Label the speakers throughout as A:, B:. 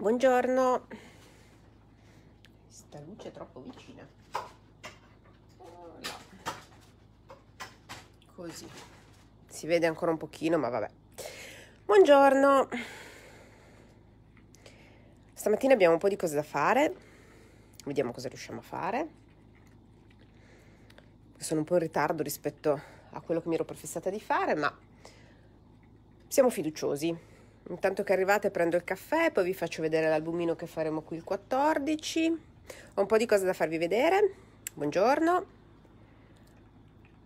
A: Buongiorno. Questa luce è troppo vicina. Così. Si vede ancora un pochino, ma vabbè. Buongiorno. Stamattina abbiamo un po' di cose da fare. Vediamo cosa riusciamo a fare. Sono un po' in ritardo rispetto a quello che mi ero prefissata di fare, ma siamo fiduciosi Intanto che arrivate prendo il caffè, poi vi faccio vedere l'albumino che faremo qui il 14. Ho un po' di cose da farvi vedere. Buongiorno.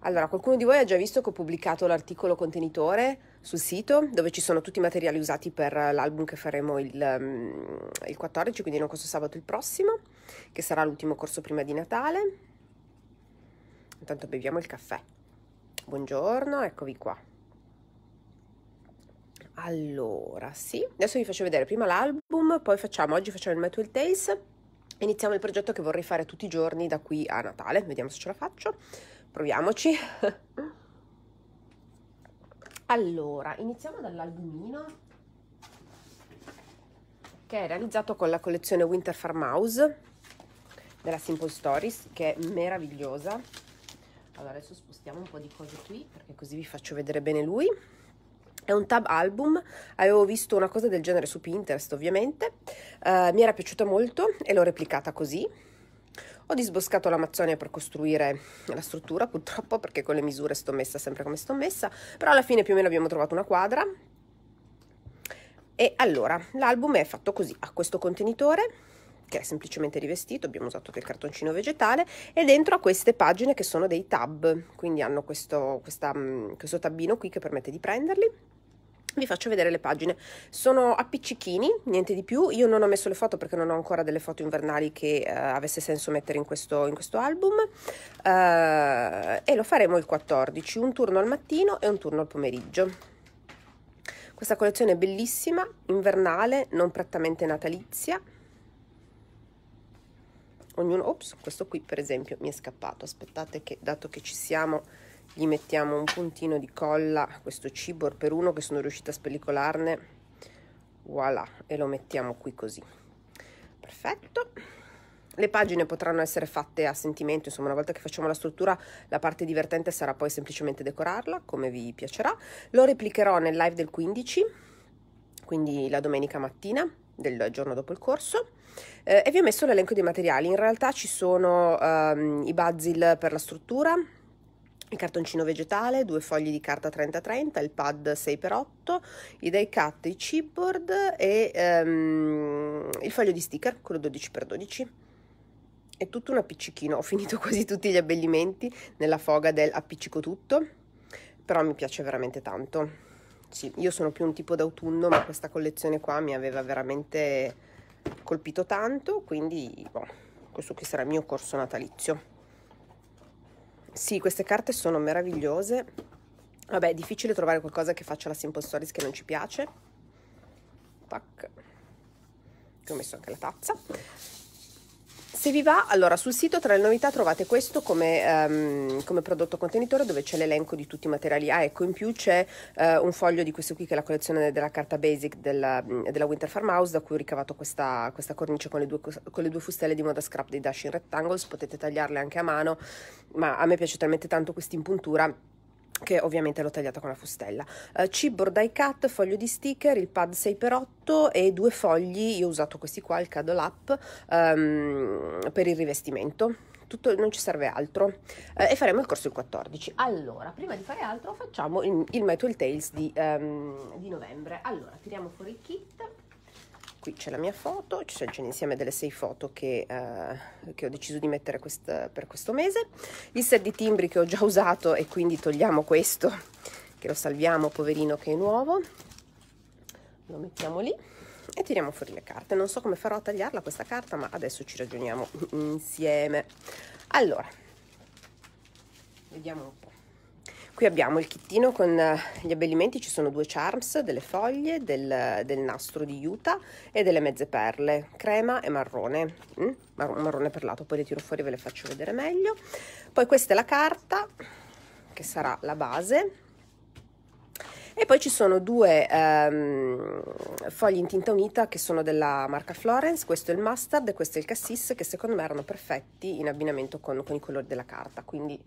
A: Allora, qualcuno di voi ha già visto che ho pubblicato l'articolo contenitore sul sito dove ci sono tutti i materiali usati per l'album che faremo il, um, il 14, quindi non questo sabato il prossimo, che sarà l'ultimo corso prima di Natale. Intanto beviamo il caffè. Buongiorno, eccovi qua. Allora, sì, adesso vi faccio vedere prima l'album, poi facciamo, oggi facciamo il Metal Tales, iniziamo il progetto che vorrei fare tutti i giorni da qui a Natale, vediamo se ce la faccio, proviamoci. allora, iniziamo dall'albumino che è realizzato con la collezione Winter Farmhouse della Simple Stories, che è meravigliosa. Allora, adesso spostiamo un po' di cose qui, perché così vi faccio vedere bene lui. È un tab album, avevo visto una cosa del genere su Pinterest ovviamente, uh, mi era piaciuta molto e l'ho replicata così. Ho disboscato l'Amazzonia per costruire la struttura, purtroppo perché con le misure sto messa sempre come sto messa, però alla fine più o meno abbiamo trovato una quadra. E allora, l'album è fatto così, ha questo contenitore che è semplicemente rivestito, abbiamo usato del cartoncino vegetale e dentro ha queste pagine che sono dei tab, quindi hanno questo, questa, mm, questo tabbino qui che permette di prenderli vi faccio vedere le pagine. Sono appiccichini niente di più. Io non ho messo le foto perché non ho ancora delle foto invernali che uh, avesse senso mettere in questo, in questo album. Uh, e lo faremo il 14 un turno al mattino e un turno al pomeriggio. Questa collezione è bellissima invernale non prettamente natalizia. Ognuno ops questo qui per esempio mi è scappato. Aspettate che dato che ci siamo gli mettiamo un puntino di colla questo cibor per uno che sono riuscita a spellicolarne voilà e lo mettiamo qui così perfetto le pagine potranno essere fatte a sentimento, insomma una volta che facciamo la struttura la parte divertente sarà poi semplicemente decorarla come vi piacerà. Lo replicherò nel live del 15, quindi la domenica mattina del giorno dopo il corso. Eh, e vi ho messo l'elenco dei materiali, in realtà ci sono um, i basil per la struttura, il cartoncino vegetale, due fogli di carta 30-30, il pad 6x8, i die cut, i chipboard e um, il foglio di sticker, quello 12x12. È tutto un appiccichino, ho finito quasi tutti gli abbellimenti nella foga del appiccico tutto, però mi piace veramente tanto. Sì, io sono più un tipo d'autunno, ma questa collezione qua mi aveva veramente colpito tanto, quindi boh, questo qui sarà il mio corso natalizio. Sì, queste carte sono meravigliose. Vabbè, è difficile trovare qualcosa che faccia la Simple Stories che non ci piace. Tac. Ho messo anche la tazza. Se vi va, allora sul sito tra le novità trovate questo come, um, come prodotto contenitore dove c'è l'elenco di tutti i materiali. Ah, ecco, in più c'è uh, un foglio di questo qui che è la collezione della carta basic della, della Winter Farmhouse da cui ho ricavato questa, questa cornice con le, due, con le due fustelle di moda scrap dei Dashing Rectangles. Potete tagliarle anche a mano, ma a me piace talmente tanto questa impuntura che ovviamente l'ho tagliata con la fustella. Uh, chipboard die cut, foglio di sticker, il pad 6x8 e due fogli, io ho usato questi qua, il Cuddle Up, um, per il rivestimento. Tutto, non ci serve altro uh, e faremo il corso il 14 allora prima di fare altro facciamo il, il Metal Tales di, um, di novembre allora tiriamo fuori il kit qui c'è la mia foto, c'è l'insieme delle sei foto che, eh, che ho deciso di mettere quest, per questo mese, il set di timbri che ho già usato e quindi togliamo questo che lo salviamo poverino che è nuovo, lo mettiamo lì e tiriamo fuori le carte, non so come farò a tagliarla questa carta ma adesso ci ragioniamo insieme. Allora, vediamo un po'. Qui abbiamo il kittino con eh, gli abbellimenti, ci sono due charms, delle foglie, del, del nastro di Utah e delle mezze perle, crema e marrone, mm? marrone perlato, poi le tiro fuori e ve le faccio vedere meglio. Poi questa è la carta, che sarà la base, e poi ci sono due um, fogli in tinta unita che sono della marca Florence, questo è il mustard e questo è il cassis che secondo me erano perfetti in abbinamento con, con i colori della carta, quindi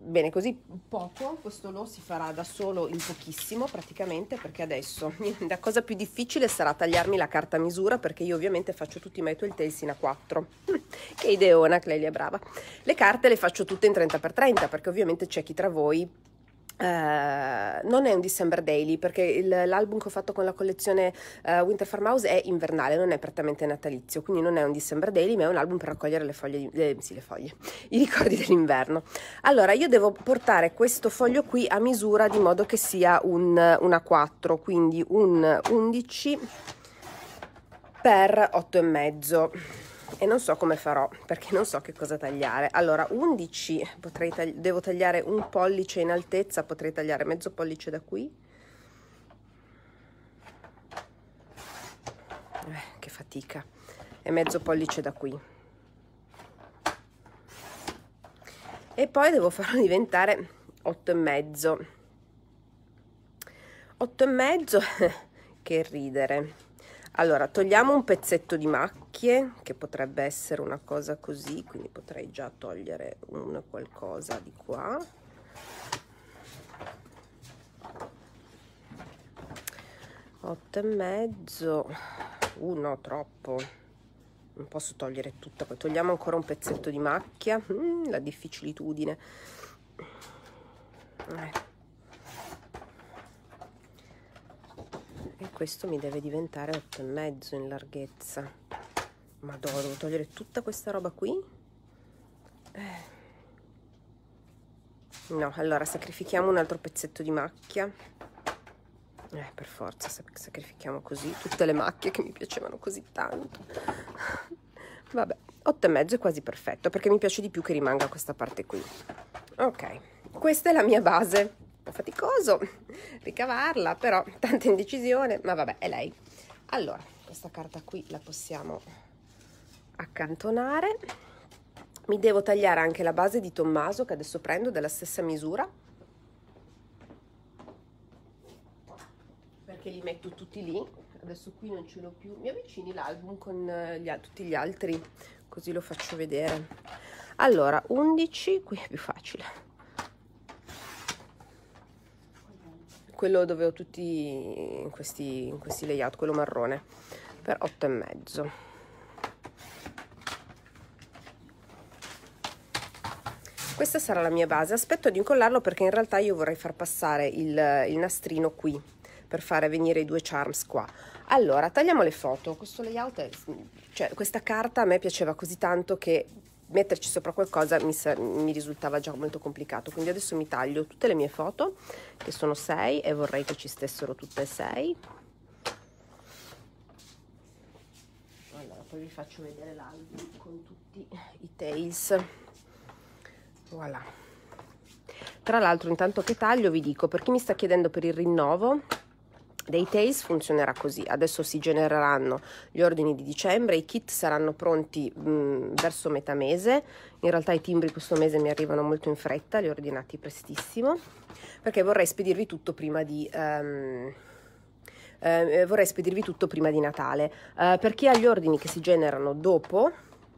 A: bene così poco, questo lo si farà da solo in pochissimo praticamente perché adesso la cosa più difficile sarà tagliarmi la carta misura perché io ovviamente faccio tutti i my tails in A4 che ideona, Clelia è brava. Le carte le faccio tutte in 30x30 perché ovviamente c'è chi tra voi Uh, non è un December Daily perché l'album che ho fatto con la collezione uh, Winter Farmhouse è invernale, non è prettamente natalizio, quindi non è un December Daily, ma è un album per raccogliere le foglie, eh, sì, le foglie, i ricordi dell'inverno. Allora, io devo portare questo foglio qui a misura di modo che sia un, un A4, quindi un 11 per 8,5 e non so come farò perché non so che cosa tagliare. Allora 11 potrei tagli devo tagliare un pollice in altezza potrei tagliare mezzo pollice da qui. Eh, che fatica. E mezzo pollice da qui. E poi devo farlo diventare 8 e mezzo. 8 e mezzo che ridere allora, togliamo un pezzetto di macchie, che potrebbe essere una cosa così, quindi potrei già togliere un qualcosa di qua. Otto e mezzo. Uh, no, troppo. Non posso togliere tutta, poi togliamo ancora un pezzetto di macchia. Mm, la difficilitudine. Eh. E questo mi deve diventare 8 e mezzo in larghezza. Madonna devo togliere tutta questa roba qui? Eh. no allora sacrifichiamo un altro pezzetto di macchia. Eh, per forza sacrifichiamo così tutte le macchie che mi piacevano così tanto. Vabbè 8 e mezzo è quasi perfetto perché mi piace di più che rimanga questa parte qui. Ok questa è la mia base po' faticoso ricavarla, però tanta indecisione, ma vabbè, è lei. Allora, questa carta qui la possiamo accantonare. Mi devo tagliare anche la base di Tommaso, che adesso prendo della stessa misura. Perché li metto tutti lì. Adesso qui non ce l'ho più. Mi avvicini l'album con eh, gli, tutti gli altri, così lo faccio vedere. Allora, 11, qui è più facile quello dove ho tutti questi, questi layout, quello marrone, per 8 e mezzo. Questa sarà la mia base, aspetto di incollarlo perché in realtà io vorrei far passare il, il nastrino qui per fare venire i due charms qua. Allora, tagliamo le foto. Questo layout è, cioè questa carta a me piaceva così tanto che metterci sopra qualcosa mi, mi, risultava già molto complicato. Quindi adesso mi taglio tutte le mie foto che sono 6 e vorrei che ci stessero tutte e 6 allora poi vi faccio vedere l'album con tutti i tails. Voilà. Tra l'altro intanto che taglio vi dico per chi mi sta chiedendo per il rinnovo dei Tails funzionerà così, adesso si genereranno gli ordini di dicembre, i kit saranno pronti mh, verso metà mese, in realtà i timbri questo mese mi arrivano molto in fretta, li ho ordinati prestissimo, perché vorrei spedirvi tutto prima di... Um, eh, vorrei spedirvi tutto prima di Natale. Eh, per chi ha gli ordini che si generano dopo,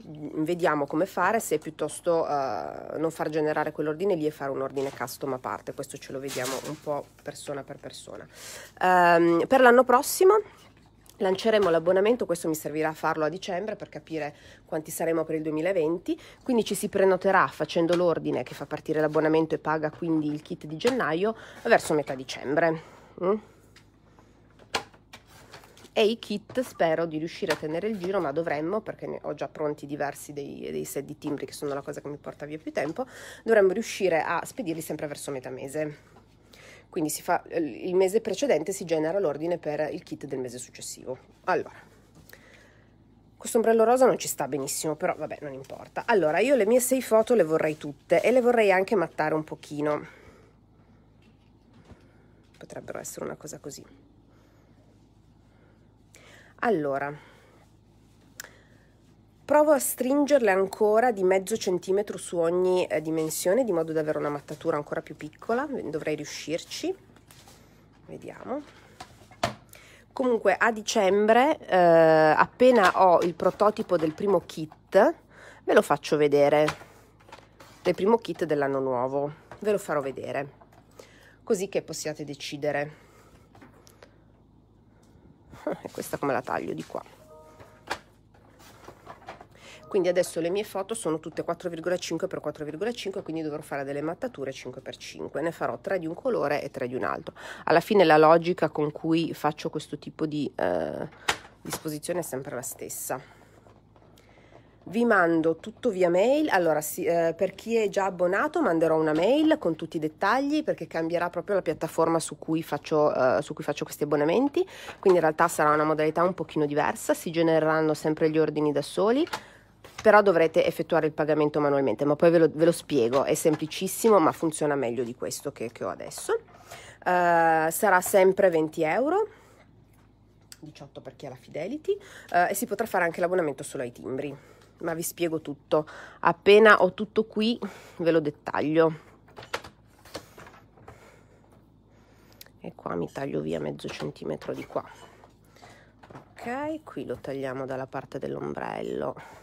A: vediamo come fare se piuttosto uh, non far generare quell'ordine lì e fare un ordine custom a parte questo ce lo vediamo un po' persona per persona um, per l'anno prossimo lanceremo l'abbonamento questo mi servirà a farlo a dicembre per capire quanti saremo per il 2020 quindi ci si prenoterà facendo l'ordine che fa partire l'abbonamento e paga quindi il kit di gennaio verso metà dicembre mm? E i kit spero di riuscire a tenere il giro ma dovremmo perché ne ho già pronti diversi dei, dei set di timbri che sono la cosa che mi porta via più tempo dovremmo riuscire a spedirli sempre verso metà mese. Quindi fa, il mese precedente si genera l'ordine per il kit del mese successivo. Allora questo ombrello rosa non ci sta benissimo però vabbè non importa. Allora io le mie sei foto le vorrei tutte e le vorrei anche mattare un pochino. Potrebbero essere una cosa così allora, provo a stringerle ancora di mezzo centimetro su ogni eh, dimensione, di modo da avere una mattatura ancora più piccola, dovrei riuscirci. vediamo. Comunque a dicembre eh, appena ho il prototipo del primo kit ve lo faccio vedere. Del primo kit dell'anno nuovo. Ve lo farò vedere. Così che possiate decidere questa come la taglio di qua. Quindi adesso le mie foto sono tutte 4,5 x 4,5 quindi dovrò fare delle mattature 5x5 ne farò tre di un colore e tre di un altro. Alla fine la logica con cui faccio questo tipo di eh, disposizione è sempre la stessa vi mando tutto via mail. Allora sì, eh, per chi è già abbonato manderò una mail con tutti i dettagli perché cambierà proprio la piattaforma su cui faccio, eh, su cui faccio questi abbonamenti. Quindi in realtà sarà una modalità un pochino diversa si genereranno sempre gli ordini da soli però dovrete effettuare il pagamento manualmente, ma poi ve lo, ve lo spiego, è semplicissimo ma funziona meglio di questo che, che ho adesso. Uh, sarà sempre 20 euro, 18 per chi ha la Fidelity, uh, e si potrà fare anche l'abbonamento solo ai timbri, ma vi spiego tutto. Appena ho tutto qui ve lo dettaglio. E qua mi taglio via mezzo centimetro di qua. Ok, qui lo tagliamo dalla parte dell'ombrello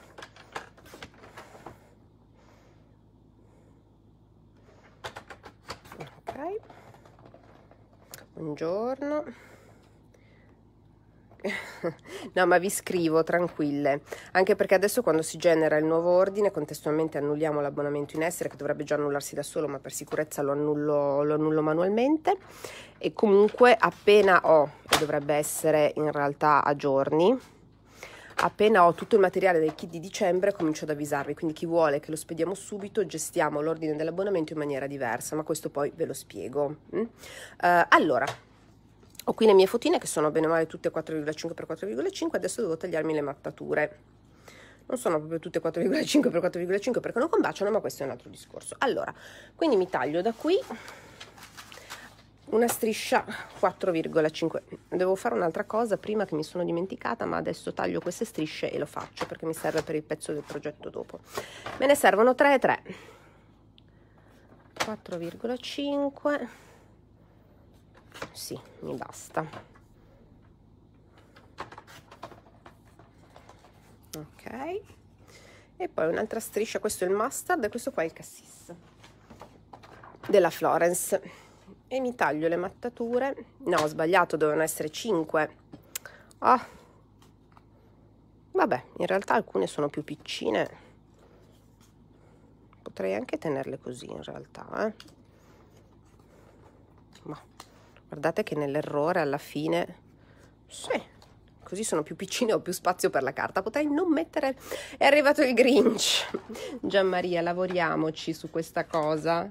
A: buongiorno no ma vi scrivo tranquille anche perché adesso quando si genera il nuovo ordine contestualmente annulliamo l'abbonamento in essere che dovrebbe già annullarsi da solo ma per sicurezza lo annullo, lo annullo manualmente e comunque appena ho e dovrebbe essere in realtà a giorni appena ho tutto il materiale del kit di dicembre comincio ad avvisarvi, quindi chi vuole che lo spediamo subito gestiamo l'ordine dell'abbonamento in maniera diversa, ma questo poi ve lo spiego. Mm? Uh, allora, ho qui le mie fotine che sono bene o male tutte 4,5x4,5, adesso devo tagliarmi le mattature. Non sono proprio tutte 4,5x4,5 perché non combaciano, ma questo è un altro discorso. Allora, quindi mi taglio da qui una striscia 4,5 devo fare un'altra cosa prima che mi sono dimenticata ma adesso taglio queste strisce e lo faccio perché mi serve per il pezzo del progetto dopo me ne servono 3 e 3 4,5 sì mi basta. Ok. E poi un'altra striscia questo è il mustard questo qua è il cassis della Florence. E mi taglio le mattature. No ho sbagliato dovevano essere 5 ah. Vabbè in realtà alcune sono più piccine. Potrei anche tenerle così in realtà eh? ma guardate che nell'errore alla fine sì così sono più piccine ho più spazio per la carta potrei non mettere. È arrivato il Grinch. Gianmaria lavoriamoci su questa cosa.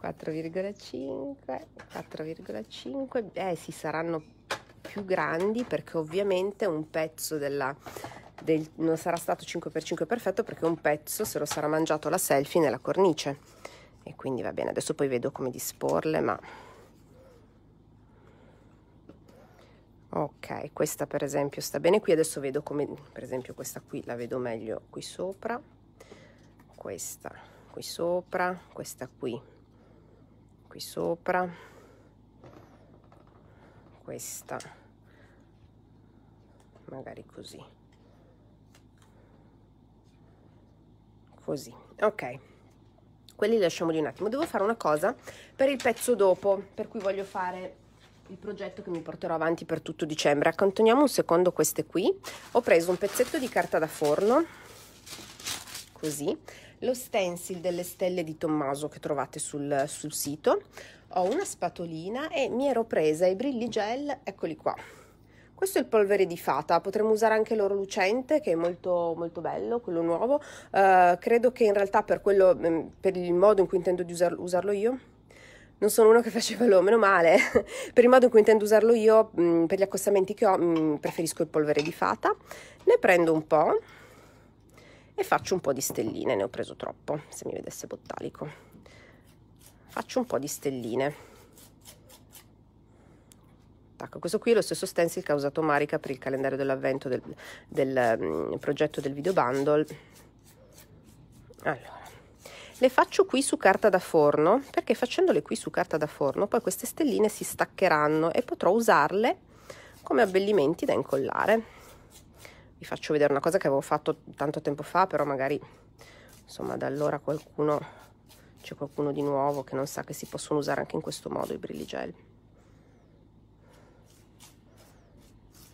A: 4,5 4,5 eh sì saranno più grandi perché ovviamente un pezzo della del, non sarà stato 5x5 perfetto perché un pezzo se lo sarà mangiato la selfie nella cornice. E quindi va bene adesso poi vedo come disporle ma ok questa per esempio sta bene qui adesso vedo come per esempio questa qui la vedo meglio qui sopra questa qui sopra questa qui qui sopra questa magari così così. Ok. Quelli lasciamoli un attimo. Devo fare una cosa per il pezzo dopo per cui voglio fare il progetto che mi porterò avanti per tutto dicembre. Accantoniamo un secondo queste qui. Ho preso un pezzetto di carta da forno così. Lo stencil delle stelle di Tommaso che trovate sul, sul sito, ho una spatolina e mi ero presa i brilli gel, eccoli qua. Questo è il polvere di fata, potremmo usare anche l'oro lucente che è molto, molto bello, quello nuovo. Uh, credo che in realtà per, quello, mm, per il modo in cui intendo di usar, usarlo io, non sono uno che faceva l'uomo, meno male. per il modo in cui intendo usarlo io, mh, mm, per gli accostamenti che ho, mh, mm, preferisco il polvere di fata. Ne prendo un po' e faccio un po' di stelline, ne ho preso troppo, se mi vedesse bottalico. Faccio un po' di stelline. Ecco, questo qui è lo stesso stencil che ha usato Marica per il calendario dell'avvento del, del um, progetto del video bundle. Allora, le faccio qui su carta da forno perché facendole qui su carta da forno poi queste stelline si staccheranno e potrò usarle come abbellimenti da incollare. Vi faccio vedere una cosa che avevo fatto tanto tempo fa però magari insomma da allora qualcuno c'è qualcuno di nuovo che non sa che si possono usare anche in questo modo i brilli gel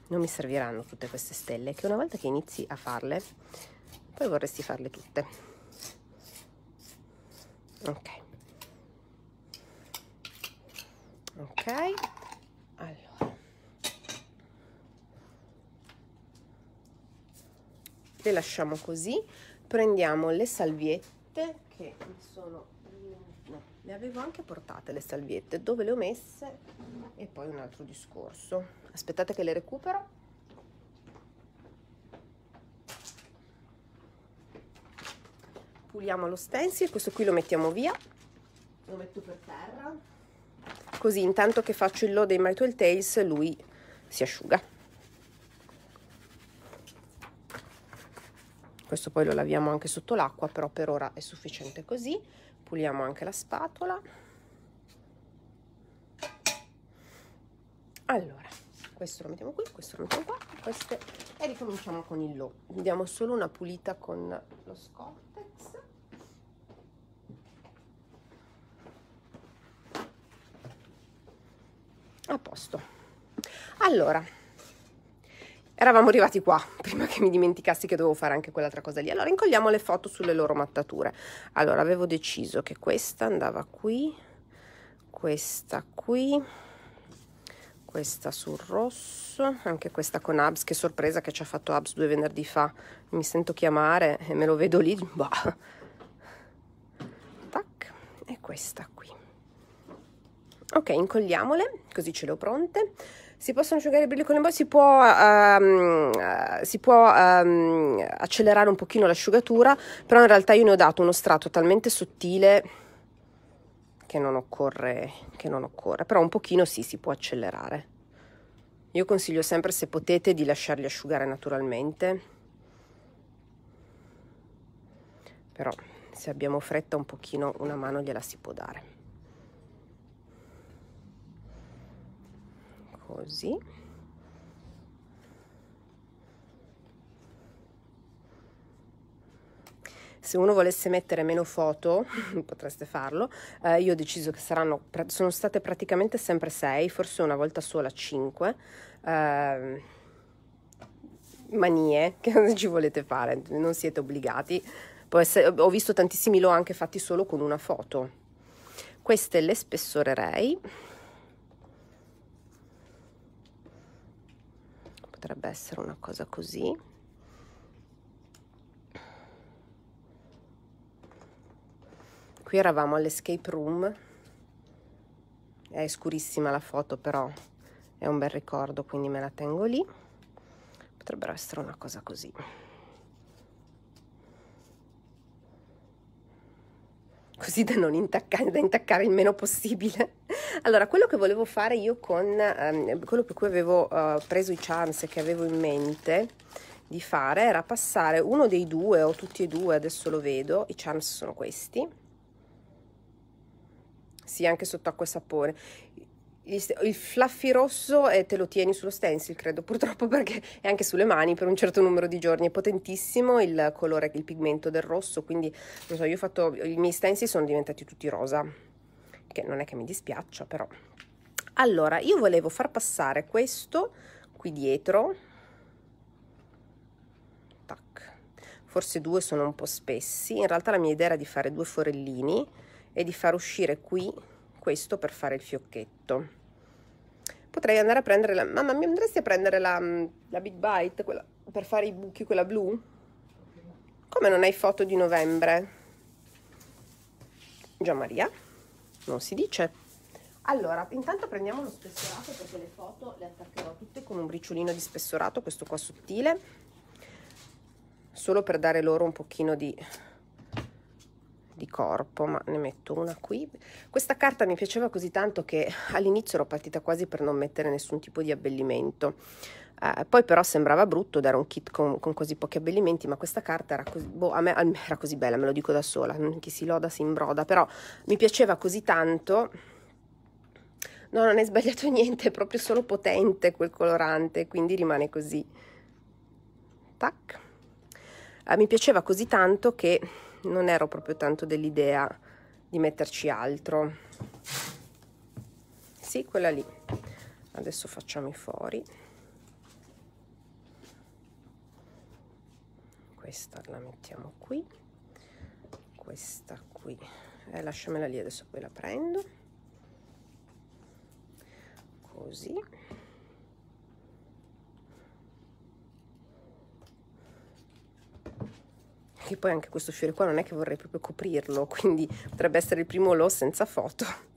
A: non mi serviranno tutte queste stelle che una volta che inizi a farle poi vorresti farle tutte. Ok. Ok allora. Le lasciamo così. Prendiamo le salviette che mi sono no, le avevo anche portate le salviette dove le ho messe? E poi un altro discorso. Aspettate che le recupero. Puliamo lo stencil questo qui lo mettiamo via. Lo metto per terra. Così intanto che faccio il load dei My Tall Tales lui si asciuga. Questo poi lo laviamo anche sotto l'acqua però per ora è sufficiente così puliamo anche la spatola allora questo lo mettiamo qui, questo lo mettiamo qua, queste e ricominciamo con il low. Diamo solo una pulita con lo Scottex. A posto. Allora, eravamo arrivati qua, prima che mi dimenticassi che dovevo fare anche quell'altra cosa lì. Allora, incolliamo le foto sulle loro mattature. Allora, avevo deciso che questa andava qui, questa qui, questa sul rosso anche questa con Abs che sorpresa che ci ha fatto Abs due venerdì fa mi sento chiamare e me lo vedo lì bah. tac e questa qui ok incolliamole così ce le ho pronte si possono asciugare i brilli con le bolle, si può, um, si può um, accelerare un pochino l'asciugatura, però in realtà io ne ho dato uno strato talmente sottile che non occorre, che non occorre, però un pochino sì, si può accelerare. Io consiglio sempre, se potete, di lasciarli asciugare naturalmente, però se abbiamo fretta un pochino una mano gliela si può dare. Così. se uno volesse mettere meno foto potreste farlo. Eh, io ho deciso che saranno sono state praticamente sempre 6 forse una volta sola 5 eh, manie che ci volete fare non siete obbligati. Essere, ho visto tantissimi lo anche fatti solo con una foto. Queste le spessorerei potrebbe essere una cosa così. Qui eravamo all'escape room. È scurissima la foto però è un bel ricordo quindi me la tengo lì. Potrebbero essere una cosa così così da non intaccare, da intaccare il meno possibile allora quello che volevo fare io con um, quello per cui avevo uh, preso i chance che avevo in mente di fare era passare uno dei due o tutti e due adesso lo vedo i chance sono questi sì, anche sotto acqua e sapone. Il fluffy rosso eh, te lo tieni sullo stencil, credo, purtroppo perché è anche sulle mani per un certo numero di giorni. È potentissimo il colore, il pigmento del rosso, quindi non so, io ho fatto, i miei stencil sono diventati tutti rosa, che non è che mi dispiaccia, però. Allora, io volevo far passare questo qui dietro. Tac. Forse due sono un po' spessi, in realtà la mia idea era di fare due forellini e di far uscire qui questo per fare il fiocchetto. Potrei andare a prendere la mamma mi andresti a prendere la, la Big Bite quella, per fare i buchi quella blu? Come non hai foto di novembre? Gian Maria non si dice. Allora intanto prendiamo lo spessorato perché le foto le attaccherò tutte con un briciolino di spessorato questo qua sottile solo per dare loro un pochino di di corpo ma ne metto una qui. Questa carta mi piaceva così tanto che all'inizio ero partita quasi per non mettere nessun tipo di abbellimento. Eh, poi però sembrava brutto dare un kit con, con, così pochi abbellimenti ma questa carta era così, boh, a me, era così bella me lo dico da sola chi si loda si imbroda però mi piaceva così tanto. No non è sbagliato niente è proprio solo potente quel colorante quindi rimane così. Tac. Eh, mi piaceva così tanto che non ero proprio tanto dell'idea di metterci altro. Sì quella lì. Adesso facciamo i fori. Questa la mettiamo qui. Questa qui. Eh, lasciamela lì adesso poi la prendo. Così che poi anche questo fiore qua non è che vorrei proprio coprirlo quindi potrebbe essere il primo low senza foto.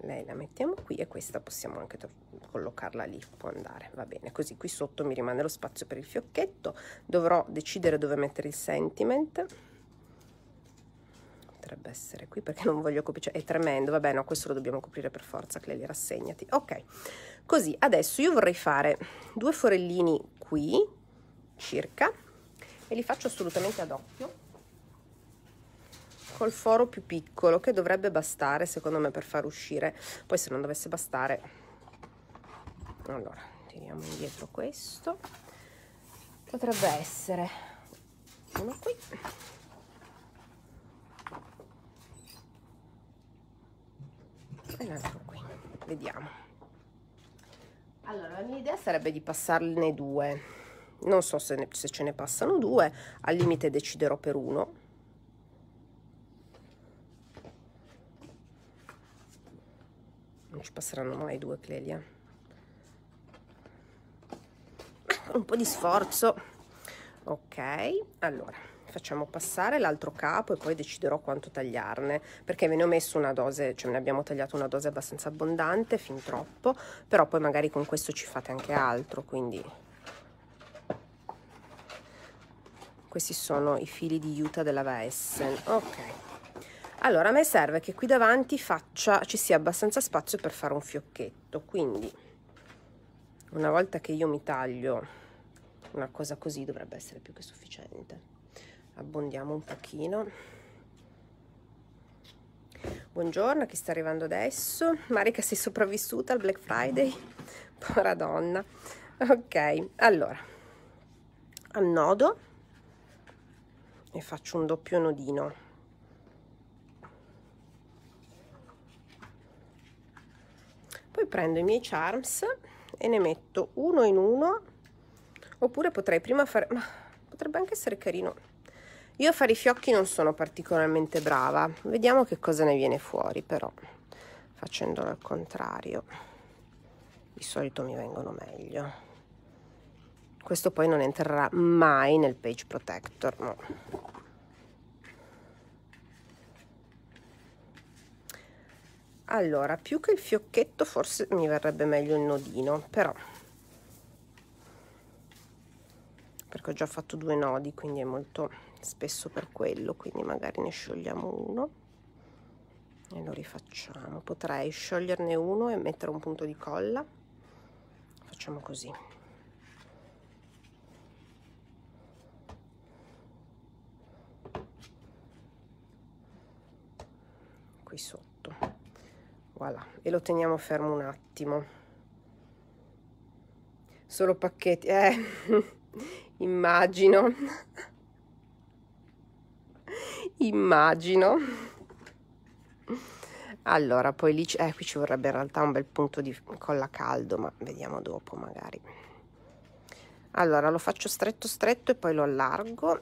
A: Lei la mettiamo qui e questa possiamo anche collocarla lì può andare va bene. Così qui sotto mi rimane lo spazio per il fiocchetto dovrò decidere dove mettere il sentiment. Potrebbe essere qui perché non voglio coprire, cioè è tremendo, vabbè no, questo lo dobbiamo coprire per forza, Cleli, rassegnati. Ok, così, adesso io vorrei fare due forellini qui, circa, e li faccio assolutamente ad occhio, col foro più piccolo, che dovrebbe bastare secondo me per far uscire, poi se non dovesse bastare, allora, tiriamo indietro questo, potrebbe essere uno qui, e l'altro qui. Vediamo allora la mia idea sarebbe di passarne due. Non so se, ne, se ce ne passano due al limite deciderò per uno. Non ci passeranno mai due Clelia. Un po' di sforzo. Ok allora facciamo passare l'altro capo e poi deciderò quanto tagliarne perché ve ne ho messo una dose cioè ne abbiamo tagliato una dose abbastanza abbondante fin troppo però poi magari con questo ci fate anche altro quindi. Questi sono i fili di Utah della Vessen ok. Allora a me serve che qui davanti faccia ci sia abbastanza spazio per fare un fiocchetto quindi una volta che io mi taglio una cosa così dovrebbe essere più che sufficiente abbondiamo un pochino. Buongiorno a chi sta arrivando adesso? Marica sei sopravvissuta al Black Friday? Povera donna. Ok allora annodo e faccio un doppio nodino. Poi prendo i miei charms e ne metto uno in uno oppure potrei prima fare ma potrebbe anche essere carino io a fare i fiocchi non sono particolarmente brava, vediamo che cosa ne viene fuori però, facendolo al contrario, di solito mi vengono meglio. Questo poi non entrerà mai nel page protector, no. Allora, più che il fiocchetto forse mi verrebbe meglio il nodino, però perché ho già fatto due nodi, quindi è molto spesso per quello quindi magari ne sciogliamo uno e lo rifacciamo. Potrei scioglierne uno e mettere un punto di colla. Facciamo così. Qui sotto. Voilà e lo teniamo fermo un attimo. Solo pacchetti eh immagino immagino. Allora poi lì eh, qui ci vorrebbe in realtà un bel punto di colla caldo ma vediamo dopo magari. Allora lo faccio stretto stretto e poi lo allargo.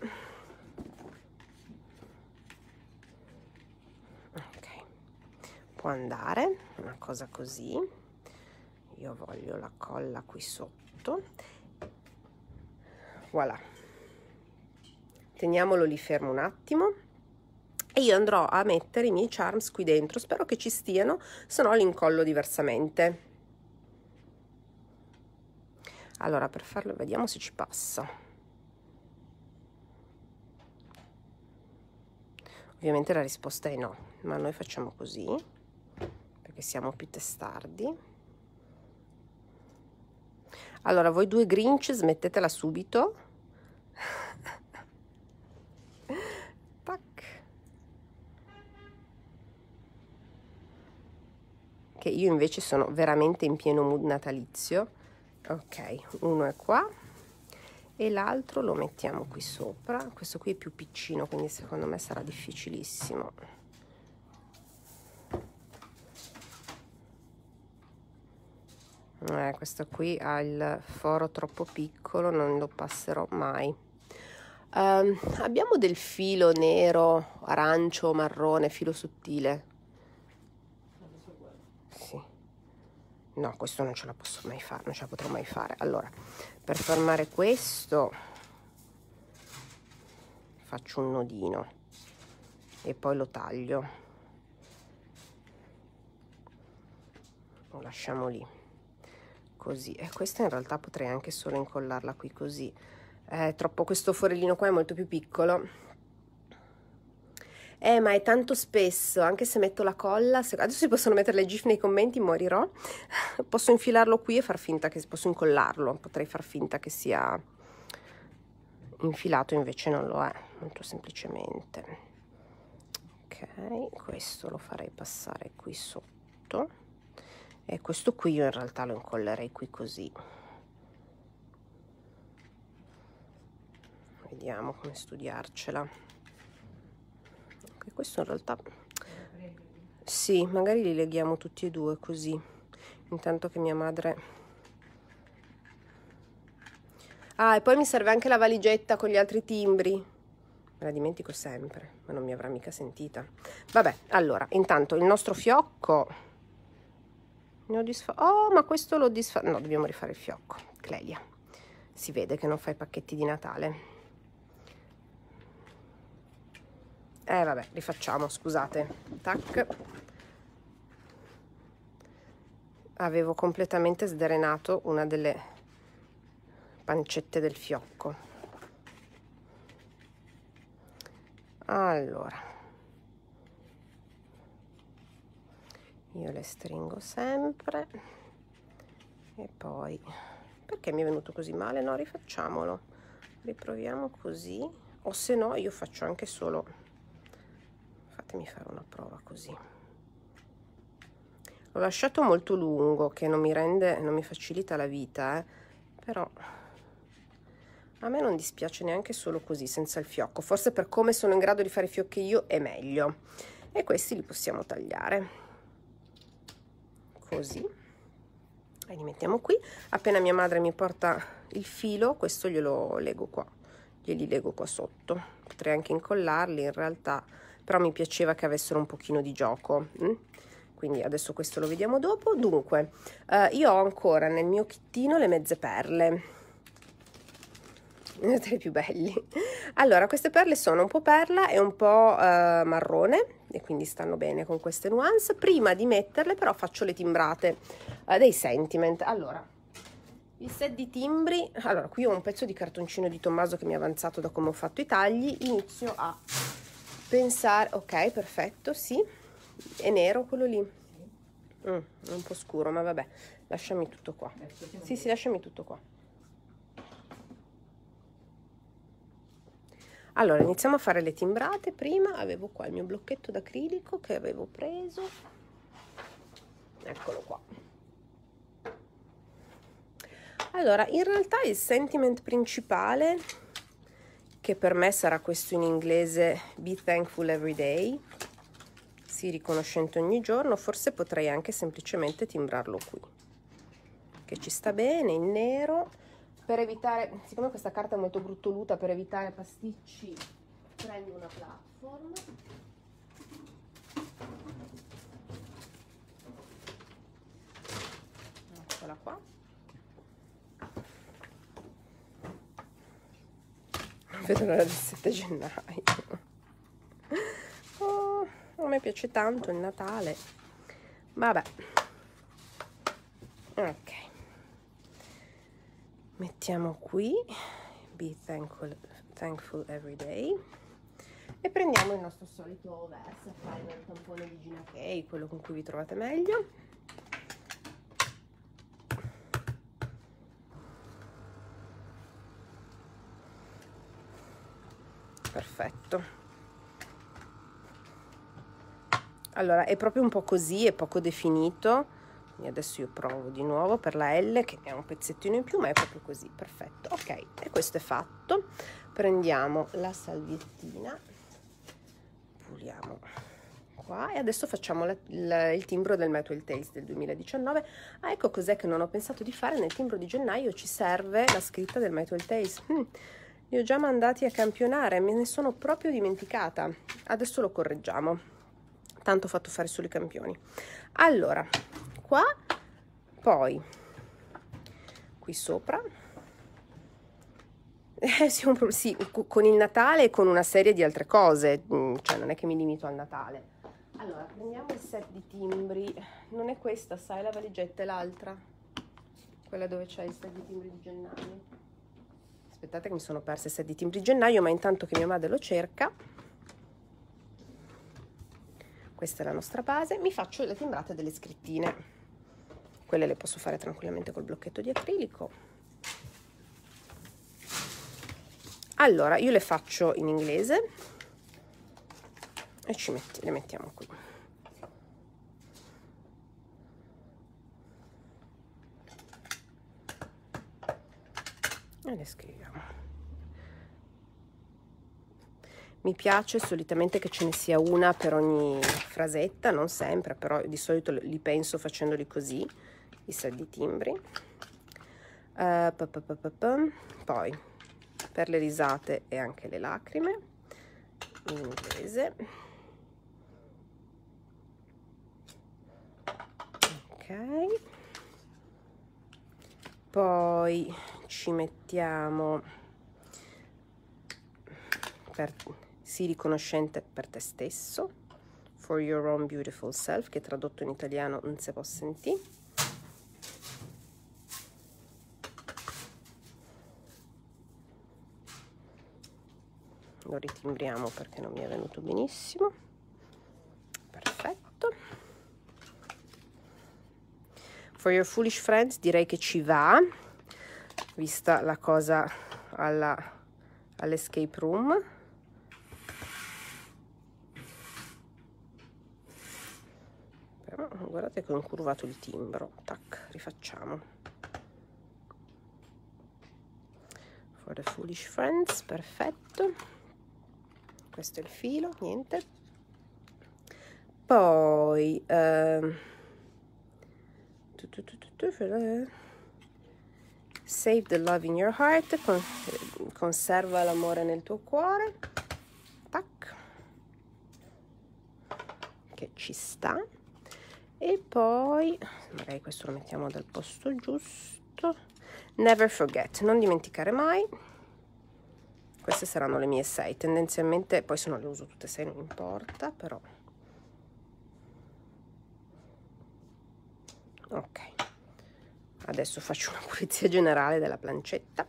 A: Ok. Può andare una cosa così. Io voglio la colla qui sotto. Voilà. Teniamolo lì fermo un attimo e io andrò a mettere i miei charms qui dentro. Spero che ci stiano se no li incollo diversamente. Allora per farlo vediamo se ci passa. Ovviamente la risposta è no ma noi facciamo così perché siamo più testardi. Allora voi due grinch smettetela subito tac che io invece sono veramente in pieno mood natalizio. Ok uno è qua e l'altro lo mettiamo qui sopra. Questo qui è più piccino quindi secondo me sarà difficilissimo. Eh, questo qui ha il foro troppo piccolo non lo passerò mai. Um, abbiamo del filo nero arancio marrone filo sottile sì no questo non ce la posso mai fare non ce la potrò mai fare. Allora per formare questo faccio un nodino e poi lo taglio. Lo lasciamo lì. Così. E questa in realtà potrei anche solo incollarla qui così. È troppo questo forellino qua è molto più piccolo eh ma è tanto spesso anche se metto la colla se, adesso si possono mettere le gif nei commenti morirò. Posso infilarlo qui e far finta che posso incollarlo potrei far finta che sia infilato invece non lo è molto semplicemente. Ok questo lo farei passare qui sotto. E questo qui io in realtà lo incollerei qui così. Vediamo come studiarcela e questo in realtà sì magari li leghiamo tutti e due così. Intanto che mia madre ah e poi mi serve anche la valigetta con gli altri timbri. Me la dimentico sempre ma non mi avrà mica sentita. Vabbè allora intanto il nostro fiocco ne ho disfatto oh ma questo l'ho disfatto no dobbiamo rifare il fiocco Clelia. Si vede che non fai pacchetti di Natale eh vabbè rifacciamo scusate. Tac. Avevo completamente sdrenato una delle pancette del fiocco. Allora. Io le stringo sempre. E poi perché mi è venuto così male? No rifacciamolo. Riproviamo così. O se no io faccio anche solo fatemi fare una prova così. L'ho lasciato molto lungo che non mi rende non mi facilita la vita eh? però a me non dispiace neanche solo così senza il fiocco. Forse per come sono in grado di fare i fiocchi io è meglio. E questi li possiamo tagliare. Così. E li mettiamo qui. Appena mia madre mi porta il filo questo glielo lego qua. Glieli lego qua sotto. Potrei anche incollarli in realtà però mi piaceva che avessero un pochino di gioco mm? quindi adesso questo lo vediamo dopo. Dunque eh, io ho ancora nel mio kittino le mezze perle. Dei più belli. Allora queste perle sono un po' perla e un po' eh, marrone e quindi stanno bene con queste nuance. Prima di metterle però faccio le timbrate eh, dei sentiment. Allora il set di timbri. Allora qui ho un pezzo di cartoncino di Tommaso che mi è avanzato da come ho fatto i tagli. Inizio a pensare ok perfetto sì è nero quello lì. Mm, è un po' scuro ma vabbè lasciami tutto qua. Sì sì lasciami tutto qua. Allora iniziamo a fare le timbrate. Prima avevo qua il mio blocchetto d'acrilico che avevo preso. Eccolo qua. Allora in realtà il sentiment principale che per me sarà questo in inglese be thankful every day. Si riconoscente ogni giorno forse potrei anche semplicemente timbrarlo qui. Che ci sta bene in nero. Per evitare, siccome questa carta è molto bruttoluta, per evitare pasticci prendo una platform. Eccola qua vedo l'ora del 7 gennaio. Oh, a me piace tanto il Natale. Vabbè. Ok. Mettiamo qui. Be thankful, thankful every day. E prendiamo il nostro solito Versafine, il tampone di Gina Kay, quello con cui vi trovate meglio. Perfetto. Allora, è proprio un po' così, è poco definito. Quindi adesso io provo di nuovo per la L che è un pezzettino in più, ma è proprio così, perfetto. Ok, e questo è fatto. Prendiamo la salviettina puliamo qua e adesso facciamo la, la, il timbro del Metal Tales del 2019 ah ecco cos'è che non ho pensato di fare nel timbro di gennaio ci serve la scritta del Metal Tales hm, li ho già mandati a campionare me ne sono proprio dimenticata. Adesso lo correggiamo. Tanto ho fatto fare solo i campioni. Allora qua poi qui sopra. Eh, sì, sì, con il Natale e con una serie di altre cose, mm, cioè non è che mi limito al Natale. Allora, prendiamo il set di timbri, non è questa, sai, la valigetta è l'altra, quella dove c'è il set di timbri di gennaio. Aspettate che mi sono persa il set di timbri gennaio, ma intanto che mia madre lo cerca, questa è la nostra base, mi faccio le timbrate delle scrittine, quelle le posso fare tranquillamente col blocchetto di acrilico. allora io le faccio in inglese e ci metti, le mettiamo qui. E le scriviamo mi piace solitamente che ce ne sia una per ogni frasetta non sempre però di solito li penso facendoli così i set di timbri. Uh, pa pa pa. Poi per le risate e anche le lacrime in inglese. Ok. Poi ci mettiamo per sii riconoscente per te stesso. For your own beautiful self che tradotto in italiano non si può sentire lo ritimbriamo perché non mi è venuto benissimo. Perfetto. For your foolish friends direi che ci va vista la cosa all'escape room però guardate che ho incurvato il timbro. Tac rifacciamo. For the foolish friends perfetto. Questo è il filo niente. Poi ehm, save the love in your heart con, conserva l'amore nel tuo cuore. Tac. Che ci sta e poi magari questo lo mettiamo dal posto giusto. Never forget non dimenticare mai. Queste saranno le mie 6 tendenzialmente poi se non le uso tutte e 6 non importa però. Ok. Adesso faccio una pulizia generale della plancetta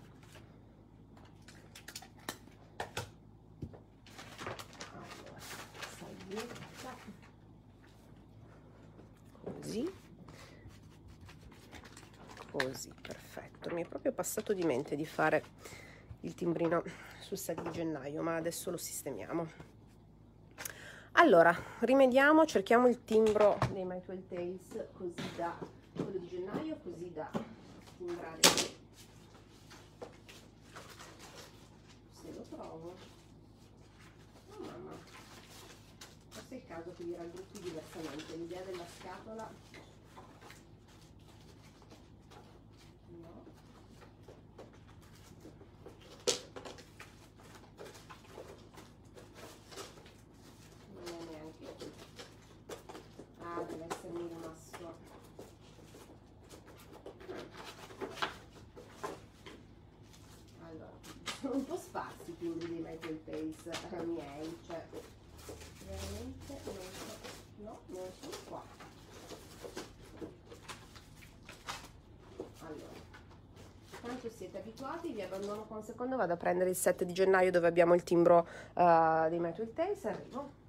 A: così così perfetto. Mi è proprio passato di mente di fare il timbrino sul 7 di gennaio ma adesso lo sistemiamo. Allora rimediamo cerchiamo il timbro dei My 12 Tales così da quello di gennaio così da timbrare. Se lo trovo. Oh mamma forse è il caso che li raggruppi diversamente. L'idea della scatola sono un po' sparsi quindi dei Michael Pace eh, miei, cioè veramente non so, no, non sono qua. Allora, quanto siete abituati, vi abbandono qua un secondo, vado a prendere il set di gennaio dove abbiamo il timbro uh, dei Metal Tales, arrivo.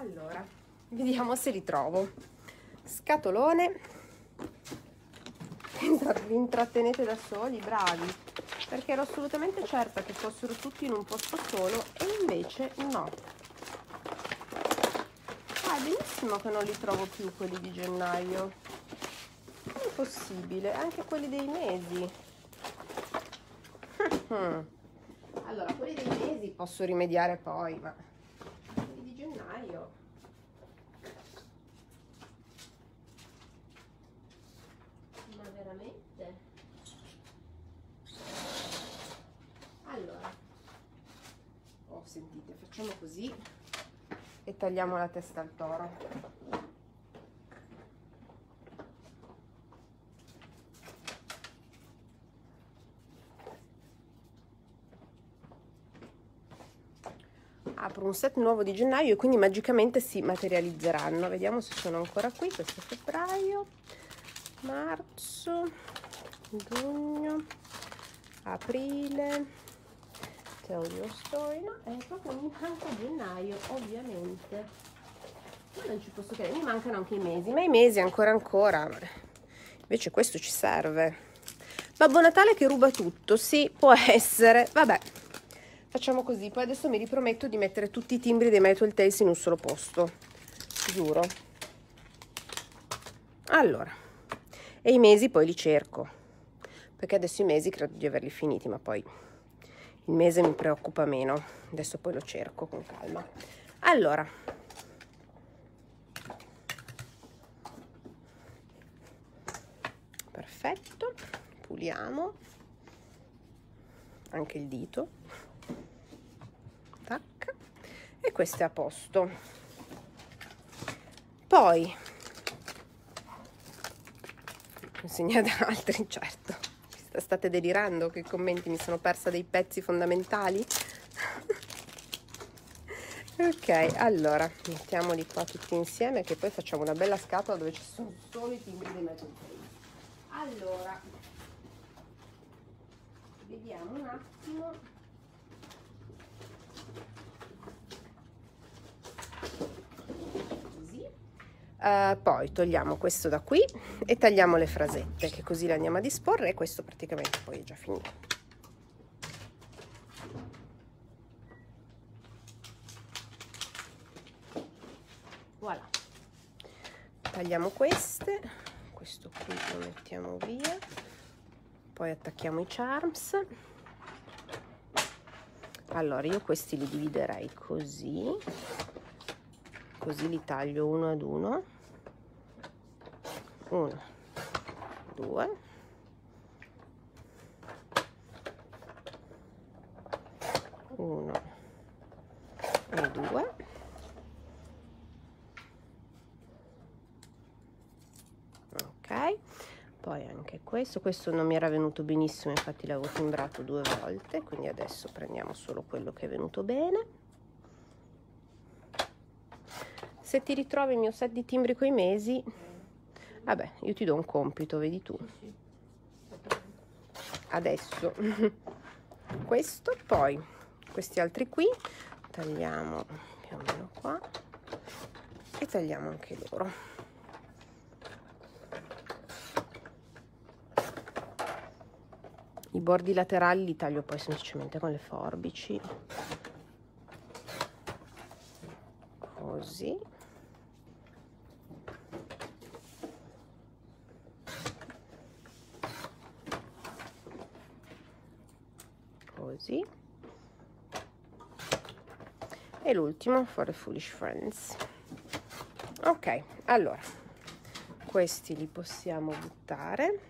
A: allora vediamo se li trovo. Scatolone. Vi intrattenete da soli bravi. Perché ero assolutamente certa che fossero tutti in un posto solo e invece no. Ah benissimo che non li trovo più quelli di gennaio. È possibile anche quelli dei mesi. Allora quelli dei mesi posso rimediare poi ma gennaio ma veramente allora oh sentite facciamo così. E tagliamo la testa al toro. Apro un set nuovo di gennaio e quindi magicamente si materializzeranno. Vediamo se sono ancora qui questo febbraio marzo giugno aprile tell your story no? È proprio mi manca gennaio ovviamente. Ma non ci posso credere mi mancano anche i mesi ma i mesi ancora ancora invece questo ci serve. Babbo Natale che ruba tutto sì può essere. Vabbè facciamo così poi adesso mi riprometto di mettere tutti i timbri dei Metal Tales in un solo posto giuro. Allora e i mesi poi li cerco perché adesso i mesi credo di averli finiti ma poi il mese mi preoccupa meno. Adesso poi lo cerco con calma. Allora. Perfetto. Puliamo. Anche il dito. E questo è a posto. Poi. Insegnate altri certo state delirando che commenti mi sono persa dei pezzi fondamentali. Ok allora mettiamoli qua tutti insieme che poi facciamo una bella scatola dove ci sono solo i timbri dei metal allora vediamo un attimo Uh, poi togliamo questo da qui e tagliamo le frasette che così le andiamo a disporre e questo praticamente poi è già finito. Voilà. Tagliamo queste questo qui lo mettiamo via poi attacchiamo i charms. Allora io questi li dividerei così così li taglio uno ad uno. Uno due. Uno e due. Ok poi anche questo. Questo non mi era venuto benissimo infatti l'avevo timbrato due volte quindi adesso prendiamo solo quello che è venuto bene se ti ritrovi il mio set di timbri coi mesi vabbè io ti do un compito vedi tu. Adesso questo poi questi altri qui tagliamo più o meno qua e tagliamo anche loro. I bordi laterali li taglio poi semplicemente con le forbici così così l'ultimo for the foolish friends. Ok allora questi li possiamo buttare.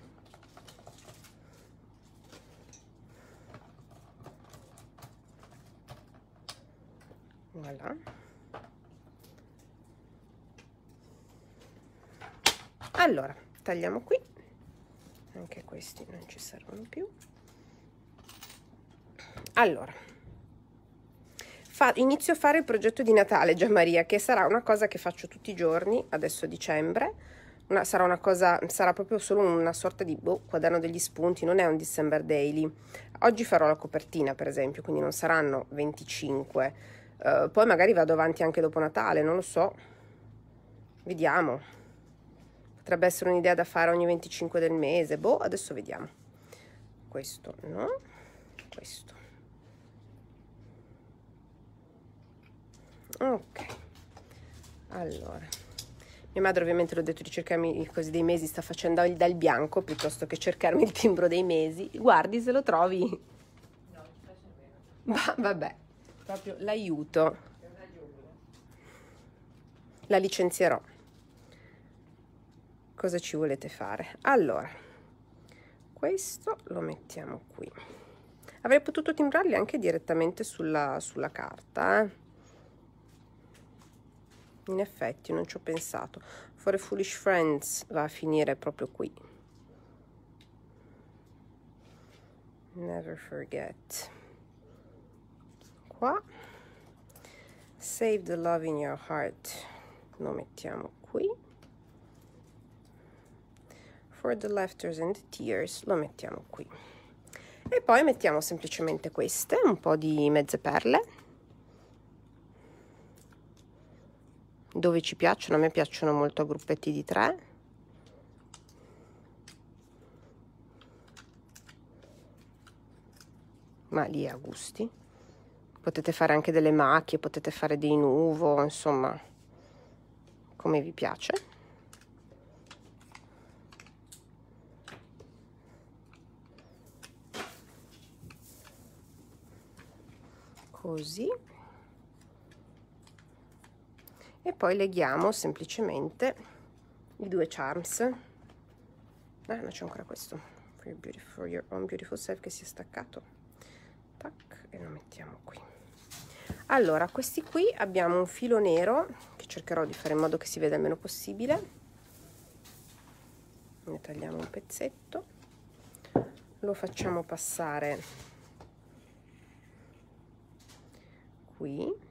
A: Voilà. Allora tagliamo qui. Anche questi non ci servono più. Allora fa, inizio a fare il progetto di Natale Gian Maria che sarà una cosa che faccio tutti i giorni adesso a dicembre. Una, sarà una cosa sarà proprio solo una sorta di boh, quaderno degli spunti non è un December daily. Oggi farò la copertina per esempio quindi non saranno 25 uh, eh, poi magari vado avanti anche dopo Natale non lo so. Vediamo. Potrebbe essere un'idea da fare ogni 25 del mese. Boh adesso vediamo. Questo no? Questo ok. Allora mia madre ovviamente l'ho detto di cercarmi così dei mesi sta facendo il dal bianco piuttosto che cercarmi il timbro dei mesi. Guardi se lo trovi. No, Va, vabbè. Proprio l'aiuto. La licenzierò. Cosa ci volete fare? Allora questo lo mettiamo qui. Avrei potuto timbrarli anche direttamente sulla, sulla carta eh? In effetti non ci ho pensato. For a Foolish Friends va a finire proprio qui. Never forget. Qua. Save the love in your heart. Lo mettiamo qui. For the laughters and the tears lo mettiamo qui. E poi mettiamo semplicemente queste un po' di mezze perle dove ci piacciono, a me piacciono molto a gruppetti di tre. Ma lì a gusti. Potete fare anche delle macchie potete fare dei nuvo insomma come vi piace. Così e poi leghiamo semplicemente i due charms. Ah non c'è ancora questo. For your, beautiful, for your own beautiful self che si è staccato. Tac e lo mettiamo qui. Allora questi qui abbiamo un filo nero che cercherò di fare in modo che si veda il meno possibile. Ne tagliamo un pezzetto. Lo facciamo passare qui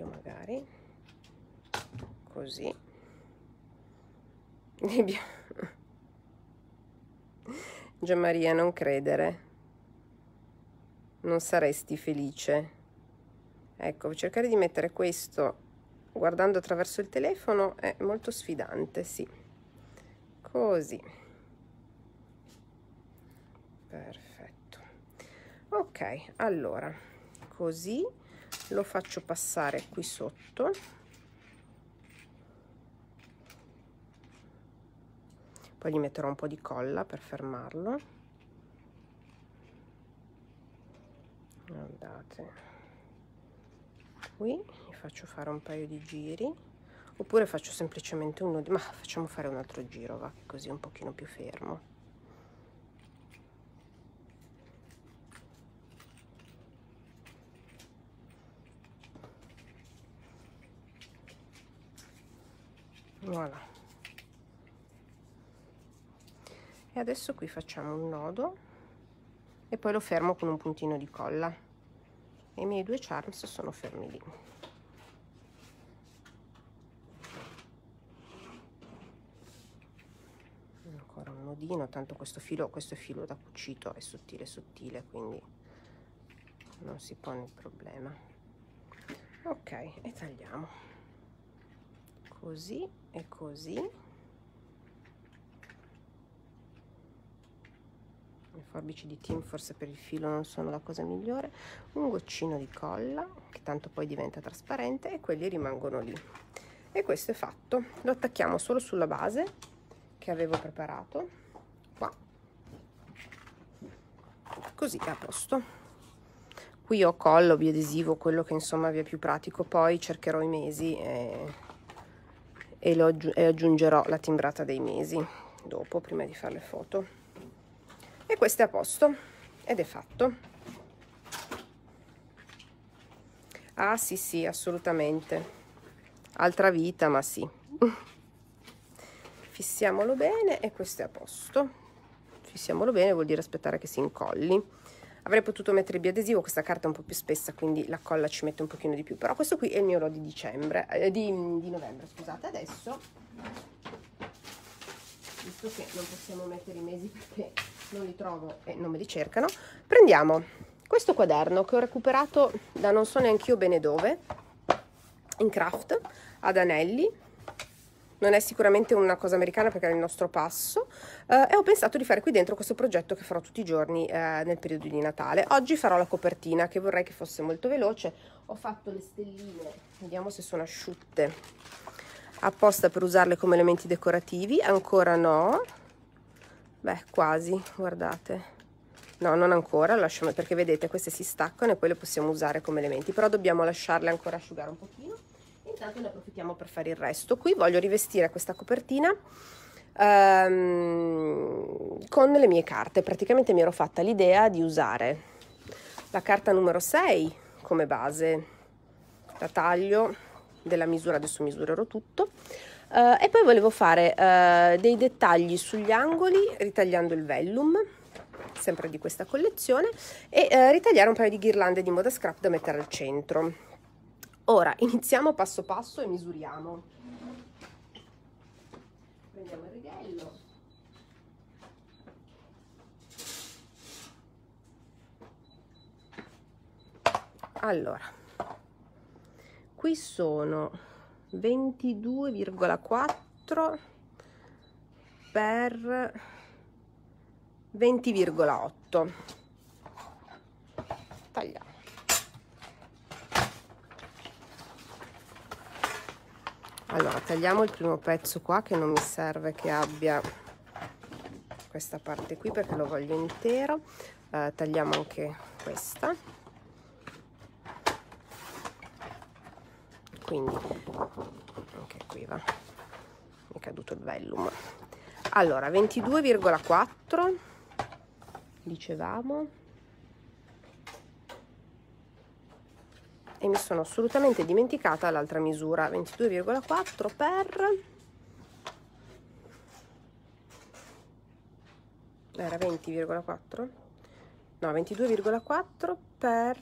A: meglio magari. Così. Gianmaria non credere. Non saresti felice. Ecco cercare di mettere questo guardando attraverso il telefono è molto sfidante sì. Così. Perfetto. Ok allora così lo faccio passare qui sotto. Poi gli metterò un po' di colla per fermarlo. Guardate qui gli faccio fare un paio di giri. Oppure faccio semplicemente uno di ma facciamo fare un altro giro va così un pochino più fermo voilà. E adesso qui facciamo un nodo e poi lo fermo con un puntino di colla. E i miei due charms sono fermi lì. Ancora un nodino tanto questo filo questo filo da cucito è sottile sottile quindi non si pone il problema. Ok e tagliamo. Così e così. Forbici di team forse per il filo non sono la cosa migliore. Un goccino di colla che tanto poi diventa trasparente e quelli rimangono lì. E questo è fatto. Lo attacchiamo solo sulla base che avevo preparato. Qua. Così è a posto. Qui ho collo biadesivo quello che insomma vi è più pratico. Poi cercherò i mesi e, e, lo, e aggiungerò la timbrata dei mesi dopo prima di fare le foto. E questo è a posto. Ed è fatto. Ah sì sì assolutamente. Altra vita ma sì. Fissiamolo bene e questo è a posto. Fissiamolo bene vuol dire aspettare che si incolli avrei potuto mettere il biadesivo questa carta è un po' più spessa quindi la colla ci mette un pochino di più. Però questo qui è il mio RO di dicembre eh, di, di novembre scusate. Adesso visto che non possiamo mettere i mesi perché non li trovo e non me li cercano prendiamo questo quaderno che ho recuperato da non so neanche io bene dove in craft ad anelli non è sicuramente una cosa americana perché è il nostro passo eh, e ho pensato di fare qui dentro questo progetto che farò tutti i giorni eh, nel periodo di Natale. Oggi farò la copertina che vorrei che fosse molto veloce. Ho fatto le stelline vediamo se sono asciutte. Apposta per usarle come elementi decorativi ancora no. Beh quasi guardate. No non ancora lasciamo perché vedete queste si staccano e poi le possiamo usare come elementi però dobbiamo lasciarle ancora asciugare un pochino intanto ne approfittiamo per fare il resto. Qui voglio rivestire questa copertina um, con le mie carte. Praticamente mi ero fatta l'idea di usare la carta numero 6 come base da taglio della misura adesso misurerò tutto. Uh, e poi volevo fare uh, dei dettagli sugli angoli ritagliando il vellum sempre di questa collezione e uh, ritagliare un paio di ghirlande di moda scrap da mettere al centro Ora iniziamo passo passo e misuriamo. Prendiamo il righello. Allora, qui sono 22,4 per 20,8 tagliamo allora tagliamo il primo pezzo qua che non mi serve che abbia questa parte qui perché lo voglio intero. Eh, tagliamo anche questa. Quindi anche qui va. Mi è caduto il vellum. Allora 22,4 dicevamo e mi sono assolutamente dimenticata l'altra misura 22,4 per era 20,4 no 22,4 per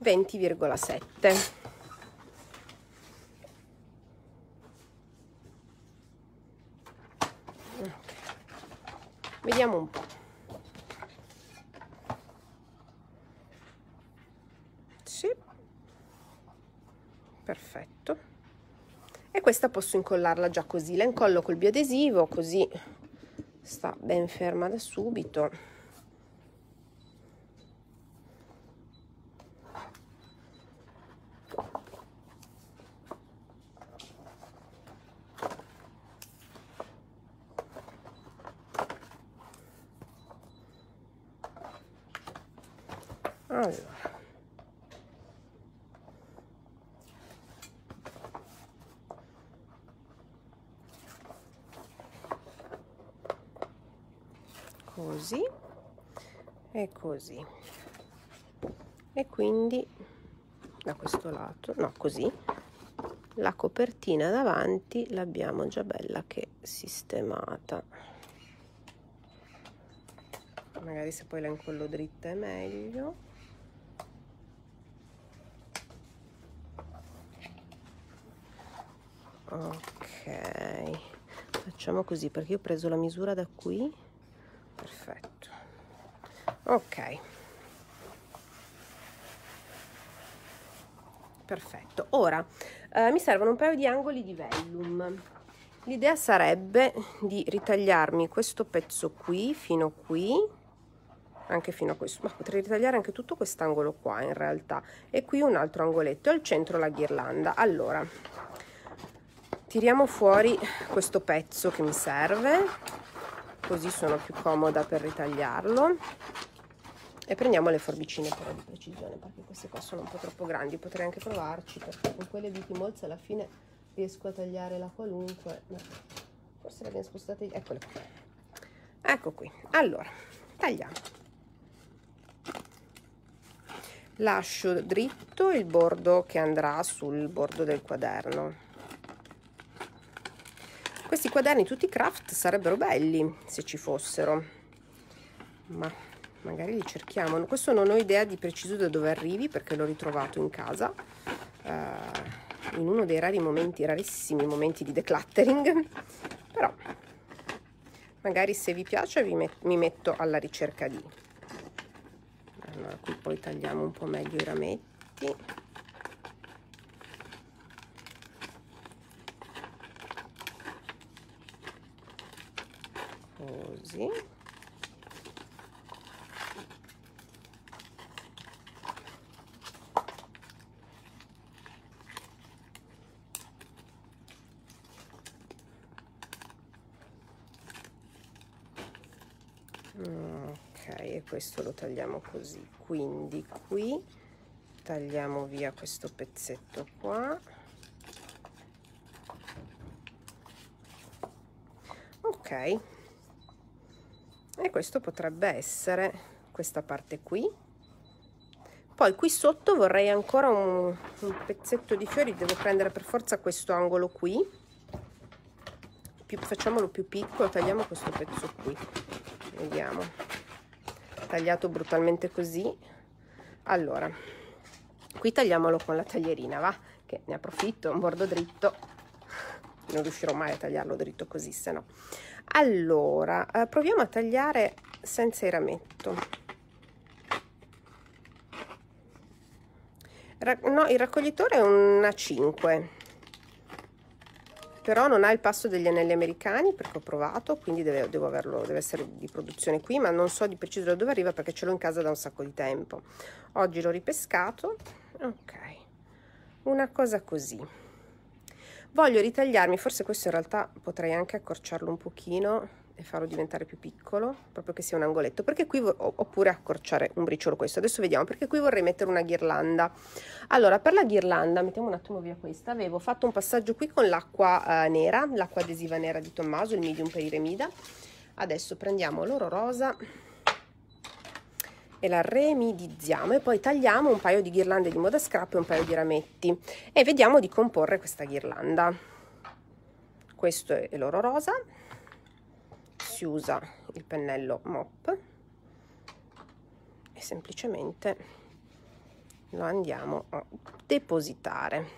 A: 20,7 okay. vediamo un po' perfetto. E questa posso incollarla già così. La incollo col biadesivo così sta ben ferma da subito allora così e così. E quindi da questo lato no così la copertina davanti l'abbiamo già bella che sistemata. Magari se poi la incollo dritta è meglio. Ok facciamo così perché io ho preso la misura da qui ok. Perfetto. Ora eh, mi servono un paio di angoli di vellum. L'idea sarebbe di ritagliarmi questo pezzo qui fino qui anche fino a questo ma potrei ritagliare anche tutto quest'angolo qua in realtà. E qui un altro angoletto al centro la ghirlanda. Allora tiriamo fuori questo pezzo che mi serve così sono più comoda per ritagliarlo e prendiamo le forbicine però di precisione perché queste qua sono un po' troppo grandi. Potrei anche provarci perché con quelle di Timolz alla fine riesco a tagliare la qualunque. No, forse le abbiamo spostate eccole qua. Ecco qui. Allora tagliamo. Lascio dritto il bordo che andrà sul bordo del quaderno. Questi quaderni tutti craft sarebbero belli se ci fossero, ma magari li cerchiamo. Questo non ho idea di preciso da dove arrivi perché l'ho ritrovato in casa eh, in uno dei rari momenti, rarissimi momenti di decluttering, però magari se vi piace vi met mi metto alla ricerca di. Allora, qui poi tagliamo un po' meglio i rametti. così ok e questo lo tagliamo così. Quindi qui tagliamo via questo pezzetto qua. Ok. E questo potrebbe essere questa parte qui. Poi qui sotto vorrei ancora un, un pezzetto di fiori devo prendere per forza questo angolo qui. Più, facciamolo più piccolo tagliamo questo pezzo qui. Vediamo tagliato brutalmente così. Allora qui tagliamolo con la taglierina va? Che ne approfitto un bordo dritto. Non riuscirò mai a tagliarlo dritto così se no. Allora eh, proviamo a tagliare senza il rametto Ra no il raccoglitore è una 5 però non ha il passo degli anelli americani perché ho provato quindi deve, devo averlo, deve essere di produzione qui ma non so di preciso da dove arriva perché ce l'ho in casa da un sacco di tempo. Oggi l'ho ripescato. Ok. Una cosa così. Voglio ritagliarmi forse questo in realtà potrei anche accorciarlo un pochino e farlo diventare più piccolo proprio che sia un angoletto. Perché qui oppure accorciare un briciolo questo. Adesso vediamo perché qui vorrei mettere una ghirlanda. Allora per la ghirlanda mettiamo un attimo via questa. Avevo fatto un passaggio qui con l'acqua eh, nera l'acqua adesiva nera di Tommaso il medium per i remida. Adesso prendiamo l'oro rosa e la remidizziamo e poi tagliamo un paio di ghirlande di moda scrap e un paio di rametti. E vediamo di comporre questa ghirlanda. Questo è l'oro rosa si usa il pennello mop e semplicemente lo andiamo a depositare.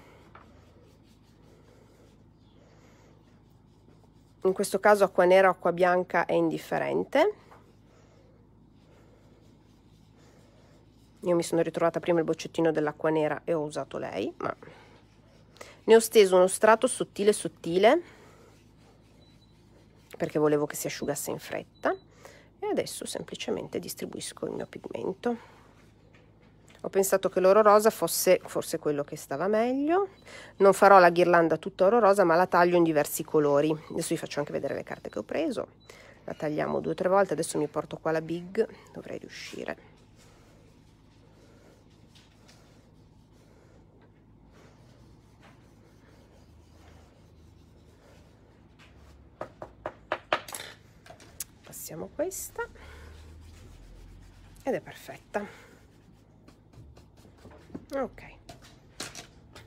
A: In questo caso acqua nera o acqua bianca è indifferente. Io mi sono ritrovata prima il boccettino dell'acqua nera e ho usato lei ma ne ho steso uno strato sottile sottile perché volevo che si asciugasse in fretta. E adesso semplicemente distribuisco il mio pigmento. Ho pensato che l'oro rosa fosse forse quello che stava meglio. Non farò la ghirlanda tutta oro rosa ma la taglio in diversi colori. Adesso vi faccio anche vedere le carte che ho preso. La tagliamo due o tre volte. Adesso mi porto qua la big. Dovrei riuscire passiamo questa. Ed è perfetta. Ok.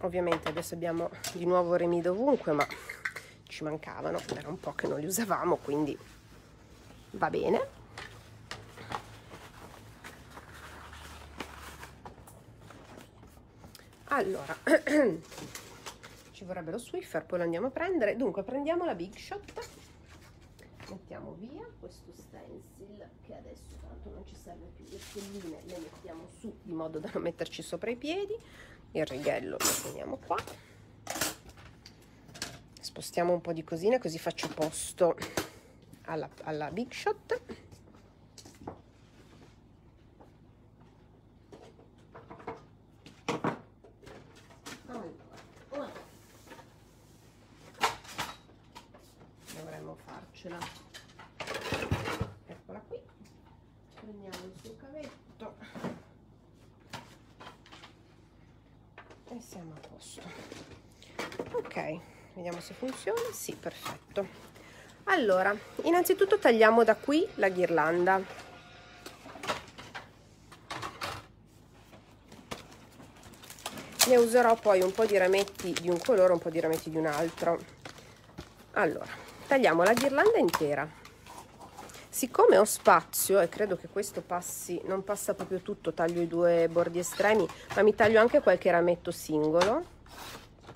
A: Ovviamente adesso abbiamo di nuovo remi dovunque ma ci mancavano era un po' che non li usavamo quindi va bene. Allora ci vorrebbe lo Swiffer poi lo andiamo a prendere. Dunque prendiamo la Big Shot mettiamo via questo stencil che adesso tanto non ci serve più le stelline le mettiamo su di modo da non metterci sopra i piedi. Il righello lo teniamo qua. Spostiamo un po' di cosine così faccio posto alla, alla big shot dovremmo farcela eccola qui prendiamo il suo cavetto e siamo a posto ok vediamo se funziona sì perfetto. Allora innanzitutto tagliamo da qui la ghirlanda. Ne userò poi un po' di rametti di un colore un po' di rametti di un altro. Allora tagliamo la ghirlanda intera. Siccome ho spazio e credo che questo passi non passa proprio tutto taglio i due bordi estremi ma mi taglio anche qualche rametto singolo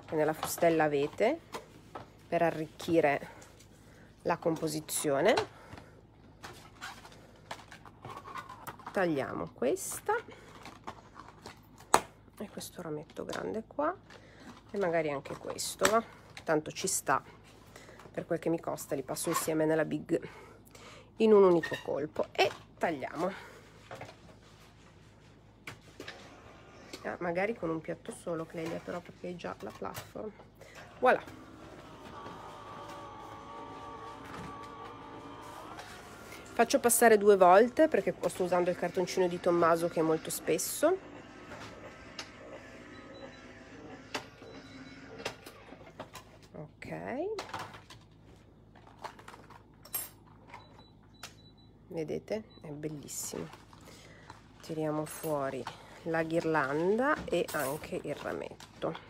A: che nella fustella avete per arricchire la composizione. Tagliamo questa e questo rametto grande qua e magari anche questo va. Tanto ci sta. Per quel che mi costa li passo insieme nella big in un unico colpo e tagliamo. Ah, magari con un piatto solo Clelia però perché hai già la platform. Voilà faccio passare due volte perché sto usando il cartoncino di Tommaso che è molto spesso. Vedete? È bellissimo. Tiriamo fuori la ghirlanda e anche il rametto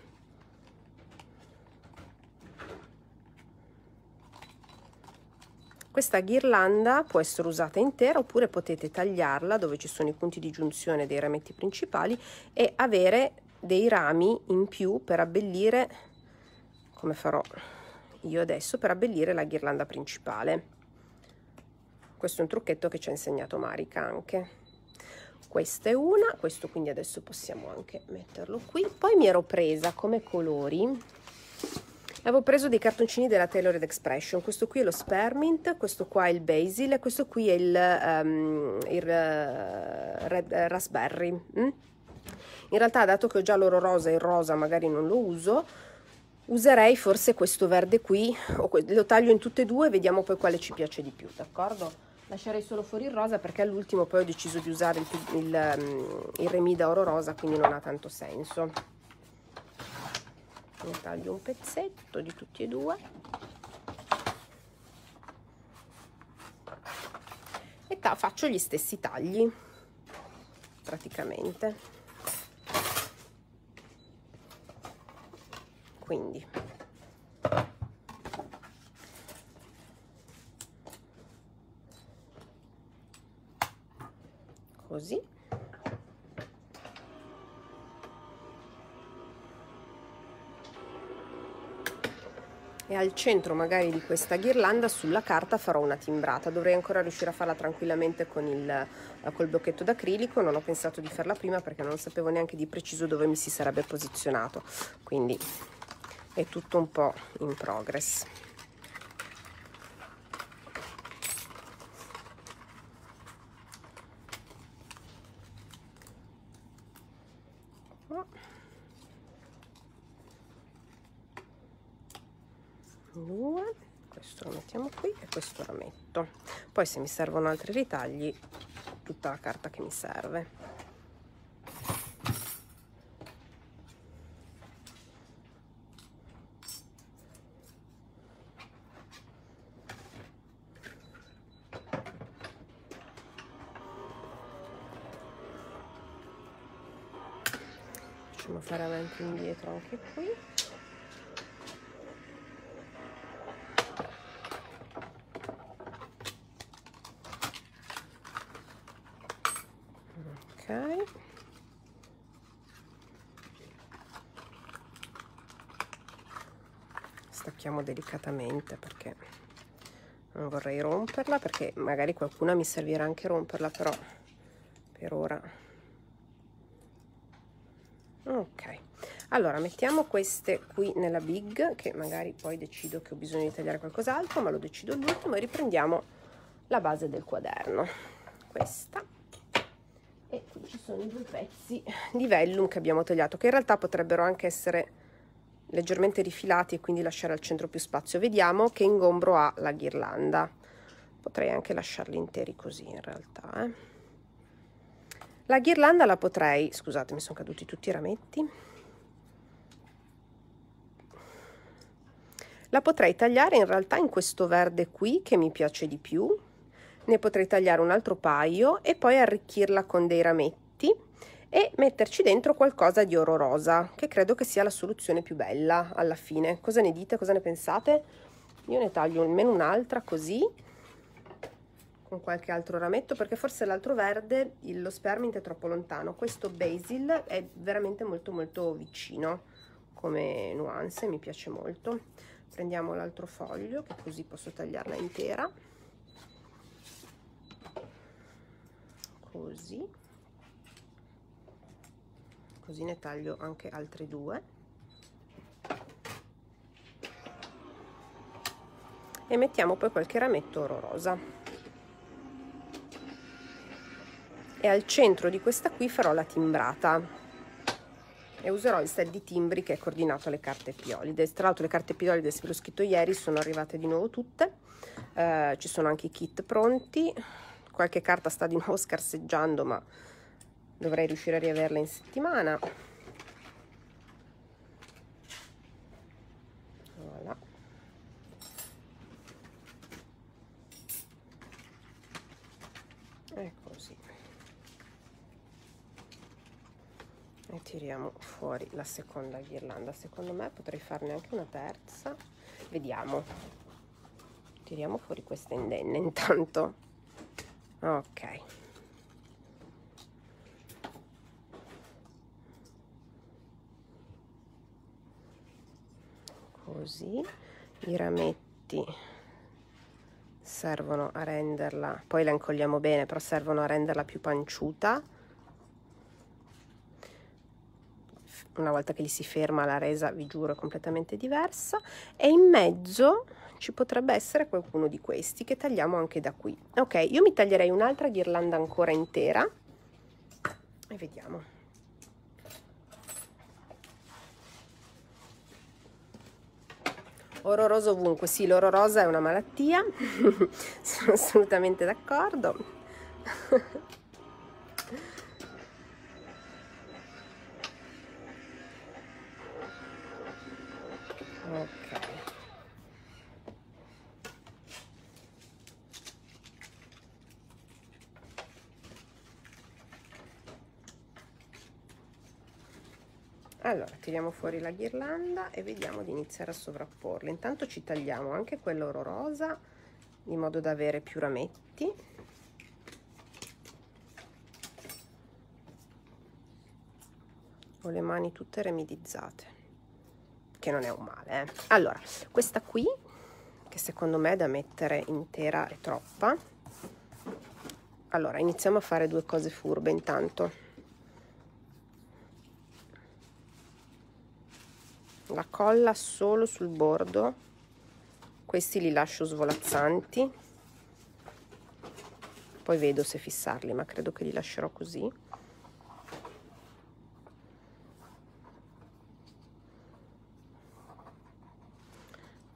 A: questa ghirlanda può essere usata intera oppure potete tagliarla dove ci sono i punti di giunzione dei rametti principali e avere dei rami in più per abbellire come farò io adesso per abbellire la ghirlanda principale. Questo è un trucchetto che ci ha insegnato Marica anche. Questa è una questo quindi adesso possiamo anche metterlo qui. Poi mi ero presa come colori avevo preso dei cartoncini della Tailored Expression. Questo qui è lo Spearmint questo qua è il Basil e questo qui è il, um, il uh, red, uh, Raspberry mm? in realtà dato che ho già l'oro rosa e il rosa magari non lo uso userei forse questo verde qui. Lo taglio in tutte e due vediamo poi quale ci piace di più d'accordo? Lascerei solo fuori il rosa perché all'ultimo poi ho deciso di usare il, il, mm, il remida oro rosa quindi non ha tanto senso ne taglio un pezzetto di tutti e due. E faccio gli stessi tagli praticamente. Quindi. Così al centro magari di questa ghirlanda sulla carta farò una timbrata. Dovrei ancora riuscire a farla tranquillamente con il eh, col blocchetto d'acrilico. Non ho pensato di farla prima perché non sapevo neanche di preciso dove mi si sarebbe posizionato. Quindi è tutto un po' in progress due questo lo mettiamo qui e questo lo metto poi se mi servono altri ritagli tutta la carta che mi serve. Facciamo fare avanti e indietro anche qui stacchiamo delicatamente perché non vorrei romperla perché magari qualcuna mi servirà anche romperla però per ora. Ok. Allora mettiamo queste qui nella big che magari poi decido che ho bisogno di tagliare qualcos'altro ma lo decido all'ultimo e riprendiamo la base del quaderno. Questa. E qui ci sono i due pezzi di vellum che abbiamo tagliato che in realtà potrebbero anche essere leggermente rifilati e quindi lasciare al centro più spazio. Vediamo che ingombro ha la ghirlanda. Potrei anche lasciarli interi così in realtà eh. la ghirlanda la potrei scusate mi sono caduti tutti i rametti. La potrei tagliare in realtà in questo verde qui che mi piace di più. Ne potrei tagliare un altro paio e poi arricchirla con dei rametti e metterci dentro qualcosa di oro rosa che credo che sia la soluzione più bella alla fine. Cosa ne dite? Cosa ne pensate? Io ne taglio almeno un'altra così con qualche altro rametto perché forse l'altro verde lo spermint è troppo lontano. Questo basil è veramente molto molto vicino come nuance mi piace molto. Prendiamo l'altro foglio che così posso tagliarla intera. Così così ne taglio anche altri due. E mettiamo poi qualche rametto oro rosa e al centro di questa qui farò la timbrata. E userò il set di timbri che è coordinato alle carte Piolide. Tra l'altro le carte Piolide, se l'ho scritto ieri, sono arrivate di nuovo tutte, eh, ci sono anche i kit pronti, qualche carta sta di nuovo scarseggiando ma dovrei riuscire a riaverla in settimana. Voilà. E così. e tiriamo fuori la seconda ghirlanda secondo me potrei farne anche una terza vediamo tiriamo fuori questa indenne intanto ok così. I rametti servono a renderla poi la incolliamo bene però servono a renderla più panciuta. Una volta che li si ferma la resa vi giuro è completamente diversa. E in mezzo ci potrebbe essere qualcuno di questi che tagliamo anche da qui. Ok io mi taglierei un'altra ghirlanda ancora intera. E vediamo oro rosa ovunque. Sì l'oro rosa è una malattia. Sono assolutamente d'accordo. Ok allora tiriamo fuori la ghirlanda e vediamo di iniziare a sovrapporla intanto ci tagliamo anche quello oro rosa in modo da avere più rametti ho le mani tutte remidizzate che non è un male eh. allora questa qui che secondo me da mettere intera è troppa. Allora iniziamo a fare due cose furbe intanto la colla solo sul bordo. Questi li lascio svolazzanti. Poi vedo se fissarli ma credo che li lascerò così.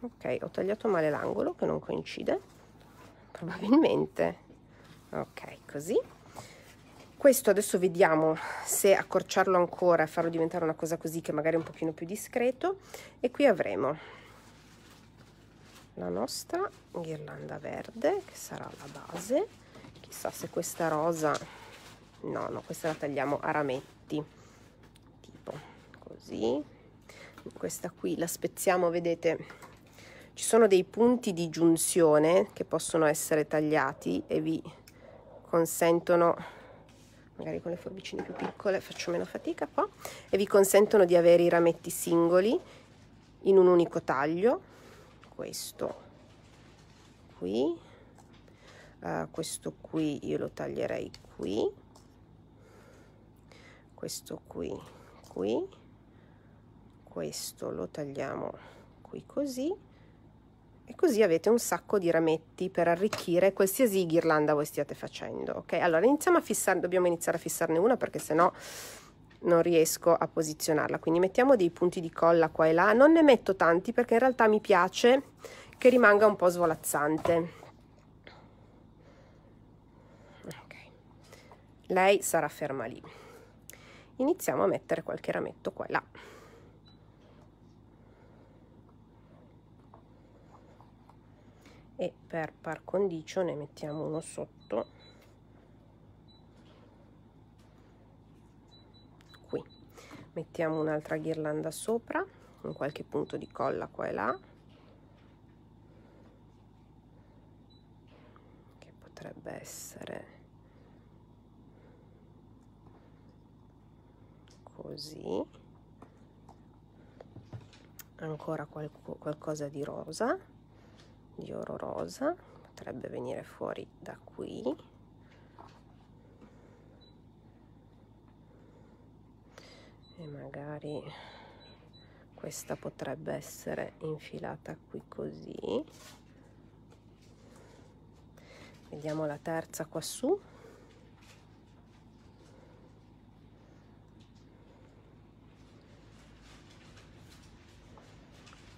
A: Ok ho tagliato male l'angolo che non coincide. Probabilmente. Ok così questo adesso vediamo se accorciarlo ancora e farlo diventare una cosa così che magari è un pochino più discreto. E qui avremo la nostra ghirlanda verde che sarà la base. Chissà se questa rosa no no questa la tagliamo a rametti tipo così. Questa qui la spezziamo vedete ci sono dei punti di giunzione che possono essere tagliati e vi consentono magari con le forbicine più piccole faccio meno fatica qua e vi consentono di avere i rametti singoli in un unico taglio. Questo qui uh, questo qui io lo taglierei qui questo qui qui questo lo tagliamo qui così e così avete un sacco di rametti per arricchire qualsiasi ghirlanda voi stiate facendo ok? Allora iniziamo a fissare dobbiamo iniziare a fissarne una perché sennò non riesco a posizionarla. Quindi mettiamo dei punti di colla qua e là. Non ne metto tanti perché in realtà mi piace che rimanga un po' svolazzante. Okay. lei sarà ferma lì. Iniziamo a mettere qualche rametto qua e là e per par condicio ne mettiamo uno sotto. Qui. Mettiamo un'altra ghirlanda sopra con qualche punto di colla qua e là. Che potrebbe essere così. Ancora qualco, qualcosa di rosa di oro rosa potrebbe venire fuori da qui. E magari questa potrebbe essere infilata qui così. Vediamo la terza qua su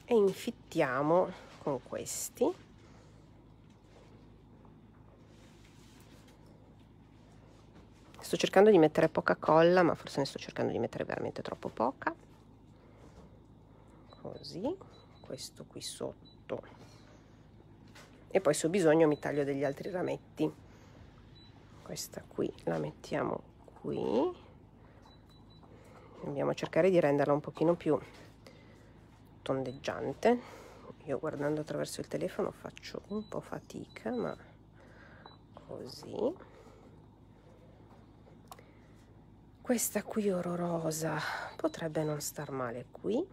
A: e infittiamo con questi. Sto cercando di mettere poca colla ma forse ne sto cercando di mettere veramente troppo poca. Così questo qui sotto. E poi se ho bisogno mi taglio degli altri rametti. Questa qui la mettiamo qui. Dobbiamo cercare di renderla un pochino più tondeggiante io guardando attraverso il telefono faccio un po' fatica ma così. Questa qui oro rosa potrebbe non star male qui.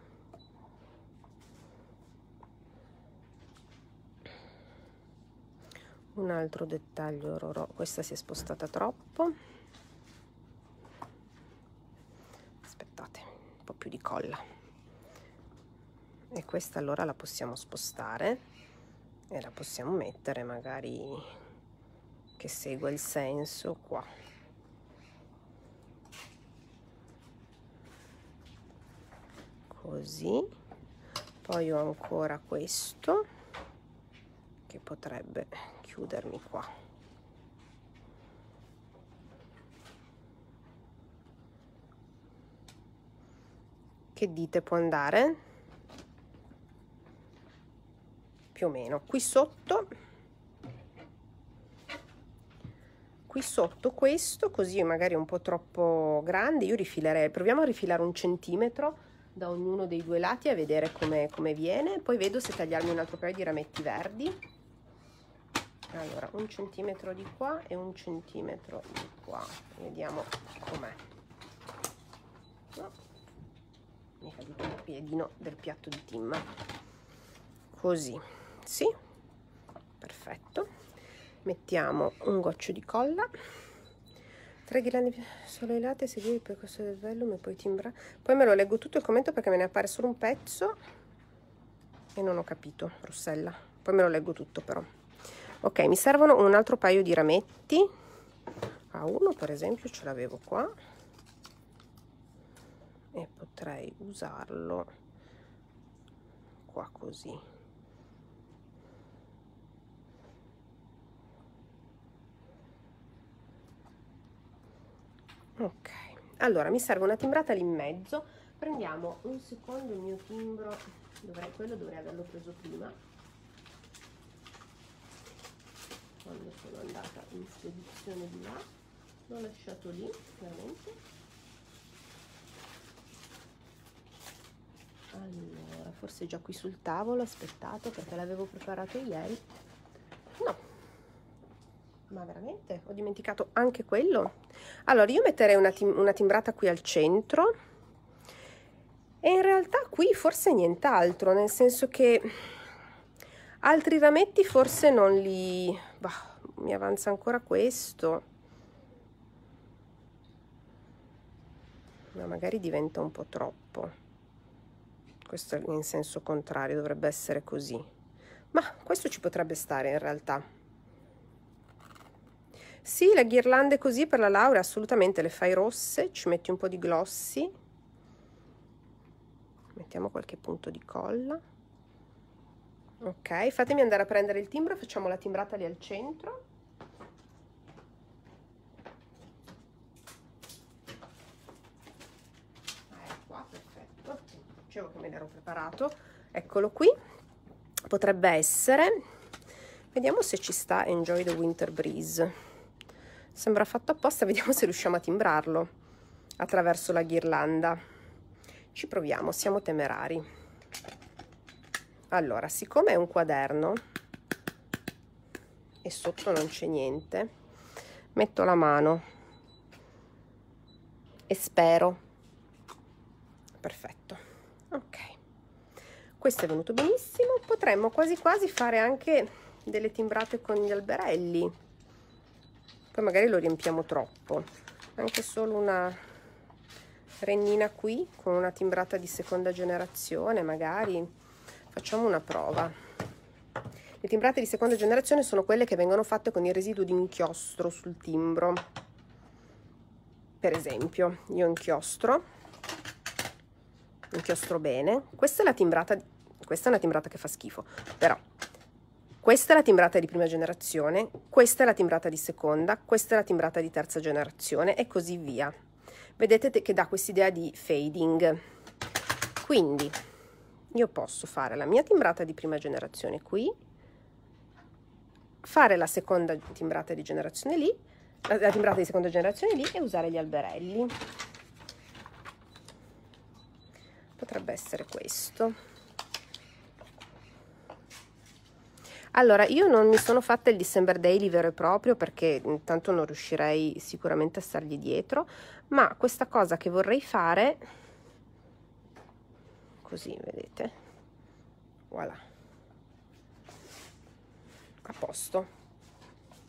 A: Un altro dettaglio oro rosa questa si è spostata troppo. Aspettate un po' più di colla e questa allora la possiamo spostare e la possiamo mettere magari che segua il senso qua. Così. Poi ho ancora questo che potrebbe chiudermi qua. Che dite può andare più o meno. Qui sotto qui sotto questo così magari un po' troppo grande io rifilerei proviamo a rifilare un centimetro da ognuno dei due lati a vedere come, come viene. Poi vedo se tagliarmi un altro paio di rametti verdi. Allora un centimetro di qua e un centimetro di qua. Vediamo com'è. No. mi è caduto il piedino del piatto di Tim così sì. Perfetto. Mettiamo un goccio di colla. Tre ghirlande solo i lati seguire il percorso del vellum e poi timbra poi me lo leggo tutto il commento perché me ne appare solo un pezzo. E non ho capito Rossella. Poi me lo leggo tutto però. Ok mi servono un altro paio di rametti. A uno per esempio ce l'avevo qua. E potrei usarlo qua così ok allora mi serve una timbrata lì in mezzo. Prendiamo un secondo il mio timbro. Dovrei, quello dovrei averlo preso prima. Quando sono andata in spedizione di là l'ho lasciato lì veramente allora forse già qui sul tavolo aspettate perché l'avevo preparato ieri. No ma veramente? Ho dimenticato anche quello? Allora io metterei una, tim una timbrata qui al centro. E in realtà qui forse nient'altro nel senso che altri rametti forse non li bah, mi avanza ancora questo. Ma magari diventa un po' troppo. Questo in senso contrario dovrebbe essere così. Ma questo ci potrebbe stare in realtà sì le ghirlande così per la laurea assolutamente le fai rosse ci metti un po' di glossy mettiamo qualche punto di colla. Ok fatemi andare a prendere il timbro facciamo la timbrata lì al centro. Dicevo che me l'ero preparato. Eccolo qui. Potrebbe essere. Vediamo se ci sta enjoy the winter breeze sembra fatto apposta vediamo se riusciamo a timbrarlo attraverso la ghirlanda. Ci proviamo siamo temerari. Allora siccome è un quaderno e sotto non c'è niente metto la mano e spero. Perfetto. Ok. Questo è venuto benissimo. Potremmo quasi quasi fare anche delle timbrate con gli alberelli poi magari lo riempiamo troppo. Anche solo una rennina qui con una timbrata di seconda generazione magari. Facciamo una prova. Le timbrate di seconda generazione sono quelle che vengono fatte con il residuo di inchiostro sul timbro. Per esempio io inchiostro inchiostro bene. Questa è la timbrata questa è una timbrata che fa schifo però questa è la timbrata di prima generazione questa è la timbrata di seconda questa è la timbrata di terza generazione e così via. Vedete che dà quest'idea di fading. Quindi io posso fare la mia timbrata di prima generazione qui fare la seconda timbrata di generazione lì la timbrata di seconda generazione lì e usare gli alberelli. Potrebbe essere questo allora io non mi sono fatta il December Daily vero e proprio perché intanto non riuscirei sicuramente a stargli dietro ma questa cosa che vorrei fare così vedete? Voilà. A posto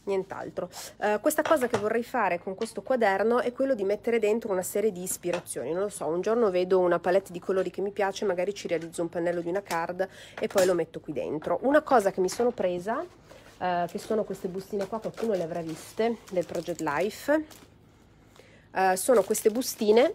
A: nient'altro. Uh, questa cosa che vorrei fare con questo quaderno è quello di mettere dentro una serie di ispirazioni. Non lo so, un giorno vedo una palette di colori che mi piace, magari ci realizzo un pannello di una card e poi lo metto qui dentro. Una cosa che mi sono presa, uh, che sono queste bustine qua, qualcuno le avrà viste, del Project Life. Uh, sono queste bustine